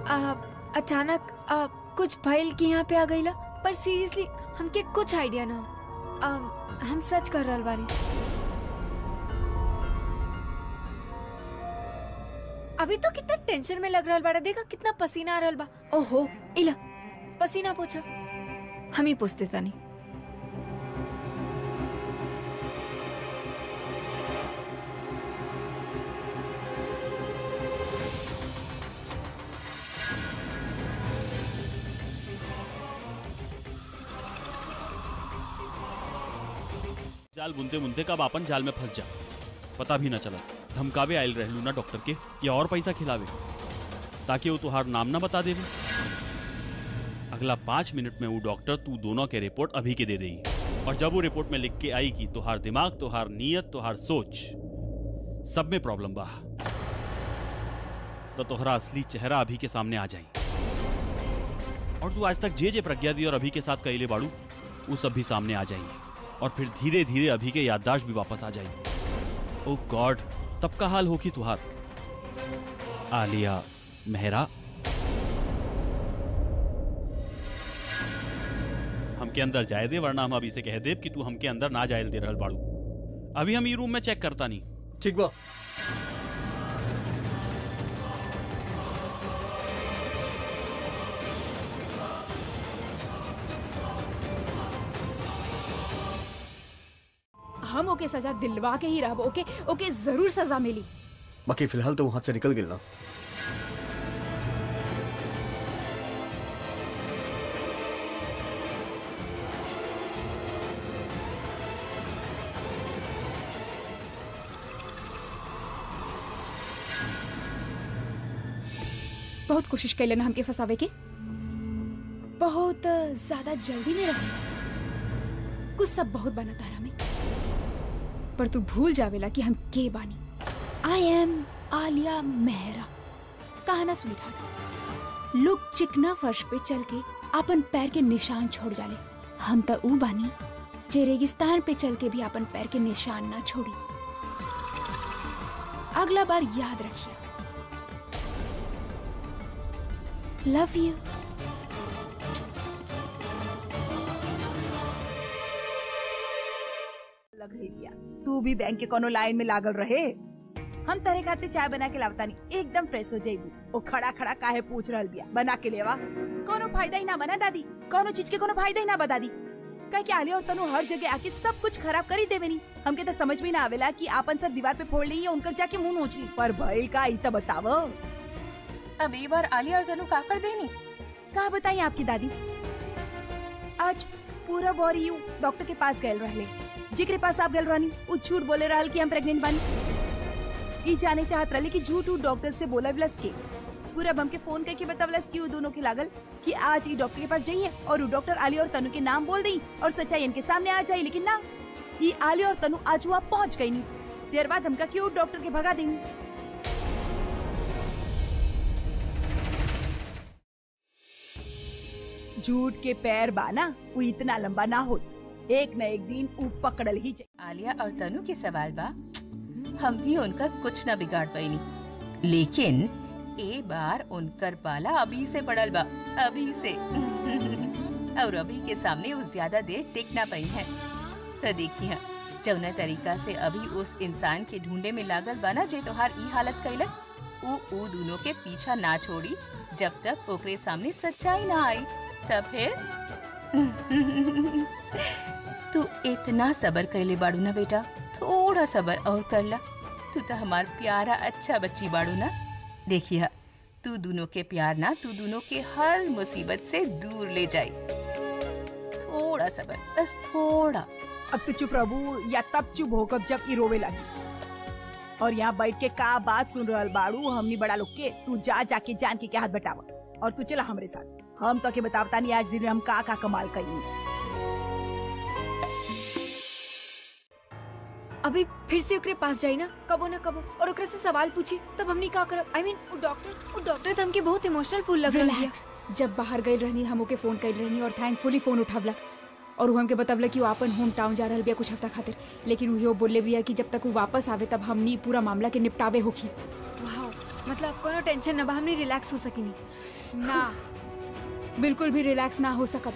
आ, अचानक आ, कुछ भइल की यहाँ पे आ गईला पर सीरियसली हमके कुछ आइडिया ना हो। हम सच कर रहल बानी। अभी तो कितना टेंशन में लग रहल बाड़ा देखा कितना पसीना आ रहल बा। ओहो इला पसीना पूछा। हम ही पूछते तनी जाल बुनते बुनते कब आपन जाल में फंस जा। पता भी ना चला। धमकावे आयल रहलू ना डॉक्टर के या और पैसा खिलावे। ताकि वो तुहार नाम ना बता देवे। अगला पाँच मिनट में वो डॉक्टर तू दोनों के रिपोर्ट अभी के दे देगी। और जब वो रिपोर्ट में लिख के आएगी, तोहार दिमाग, तोहार नीयत, तोहार सोच, सब में प्रॉब्लम बा। तो तोहरा असली चेहरा अभी के सामने आ जाई और तू आज तक जे जे प्रज्ञा दी और अभी के साथ कैले बाड़ू, वो सब भी सामने आ जाएँगे। और फिर धीरे धीरे अभी के याददाश्त भी वापस आ जाएगी। ओ गॉड, तब का हाल होगी तुहार? आलिया मेहरा हमके अंदर जाए दे वरना हम अभी से कह देब कि तू हमके अंदर ना जाए दे रहल बाड़ू। अभी हम ई रूम में चेक करता नहीं ठीक बा। हम ओके सजा दिलवा के ही रहब ओके ओके ज़रूर सजा मिली। बाकी फ़िलहाल तो वो हाथ से निकल गई ना। बहुत कोशिश कैले ना हमके फंसावे के। बहुत ज़्यादा जल्दी में रहे कुछ सब बहुत बना तारा में पर तू भूल जावेला कि हम के बानी। I am Alia Mehra. कहा ना स्वीट लोग चिकना फर्श पे चल के अपन पैर के निशान छोड़ जाले। हम तो ऊ बानी। जे रेगिस्तान पे चल के भी अपन पैर के निशान ना छोड़ी। अगला बार याद रखिए लव यू लग रही बिया तू भी बैंक के कोनो लाइन में लागल रहे। हम तरह खाते चाय बना के लावता नहीं, एकदम फ्रेश हो जाएगी। ओ खड़ा खड़ा काहे पूछ रहल बिया? बना के लेवा। कोनो फ़ायदा ही ना बना, दादी। कोनो चीज़ के कोनो फ़ायदा ही ना बता दी कह के आलिया और तनु हर जगह आके सब कुछ खराब कर देवे नहीं हमके तो समझ में ना आवेला कि आपन सर दीवार पे फोड़ ली उनकर जाके मुँह नोच ली। पर भइल का, ई तो बतावो। अब एक बार आलिया और तनु का कर देनी कहा बताई आपकी दादी? आज पूरा और यू डॉक्टर के पास गए रहले। जिक्रे पास आप गए रहनी उ झूठ बोले रहल कि हम प्रेग्नेंट बानी। ई जाने चाहत रहले कि झूठ उ डॉक्टर से बोला विलस के। पूरा हमके फ़ोन करके बतावलस कि दोनों के लागल कि आज ई डॉक्टर के पास जाइए और उ डॉक्टर आली और तनु के नाम बोल दी और सच्चाई इनके सामने आ जाई, लेकिन ना, ई आली और तनु आज वहाँ पहुँच गई नहीं। देर बाद हमका क्यों डॉक्टर के भगा देंगी? झूठ के पैर बाना, वो इतना लंबा ना हो। एक न एक दिन ऊ पकड़ल ही जाए। आलिया और तनु के सवाल बा, हम भी उनका कुछ न बिगाड़ पाईनी लेकिन, ए बार उनकर पाला अभी से पड़ल बा, अभी से। और अभी के वो वो ज़्यादा देर टिक ना पाई है। तो देखिए जौना तरीका से अभी उस इंसान के ढूंढे में लागल बा ना, जे तोहार ई हालत ऊ ऊ दोनों के पीछा ना छोड़ी, जब तक ओकरे सामने सच्चाई ना आई। तब फिर तू इतना सबर कैले बाड़ू ना बेटा। थोड़ा सबर और कर ला। तू तो हमार प्यारा अच्छा बच्ची बाड़ू ना। देखिए तू दोनों के प्यार ना, तू दोनों के हर मुसीबत से दूर ले जाए। थोड़ा सबर, बस थोड़ा। अब तो चुप रहू या तब चुप होकर जब ई रोवे लगी। और यहाँ बैठ के का बात सुन रहा बाड़ू, हमनी बड़ा लोग के, तू जा जाके जान के क्या हाथ बटावा और तू चला हमारे साथ। हम तो के बतावता नहीं आज दिन में हम का का कमाल कई अभी फिर से ओकरे पास जाई ना? कबो ना कबो। और ओकरे से सवाल पूछी तब हमनी का करब? आई मीन वो डॉक्टर वो डॉक्टर तो हमके बहुत इमोशनल फूल लग रहा है। जब बाहर गई रहनी हम ओके फ़ोन कर रहनी और थैंकफुली फ़ोन उठावलक। और वो हमके बतवल कि वो अपन होम टाउन जा रहल बिया कुछ हफ़्ता खातिर। लेकिन वही वो बोले बिया कि जब तक वो वापस आवे तब हमनी पूरा मामला के निपटावे होखी। मतलब कोनो टेंशन ना बा हमनी रिलैक्स हो सकिनी ना। बिल्कुल भी रिलैक्स ना हो सकत।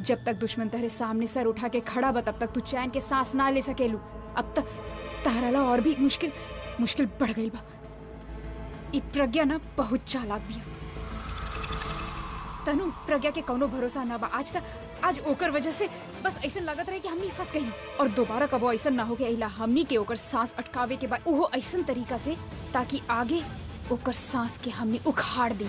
जब तक दुश्मन तेरे सामने सर उठा के खड़ा बा, तब तक तू चैन के सांस ना ले सकेलू। अब तक तहराला और भी मुश्किल मुश्किल बढ़ गई बा। प्रज्ञा ना बहुत चालाक बिया तनु, प्रज्ञा के कौनो भरोसा ना बा। आज तक, आज ओकर वजह से बस ऐसा लगत रहे कि हमनी फंस गई और दोबारा कबो ऐसा ना हो गया अइला हमनी के ओकर सांस अटकावे के बाद, ओहो ऐसा तरीका से ताकि आगे ओकर सांस के हमनी उखाड़ दे।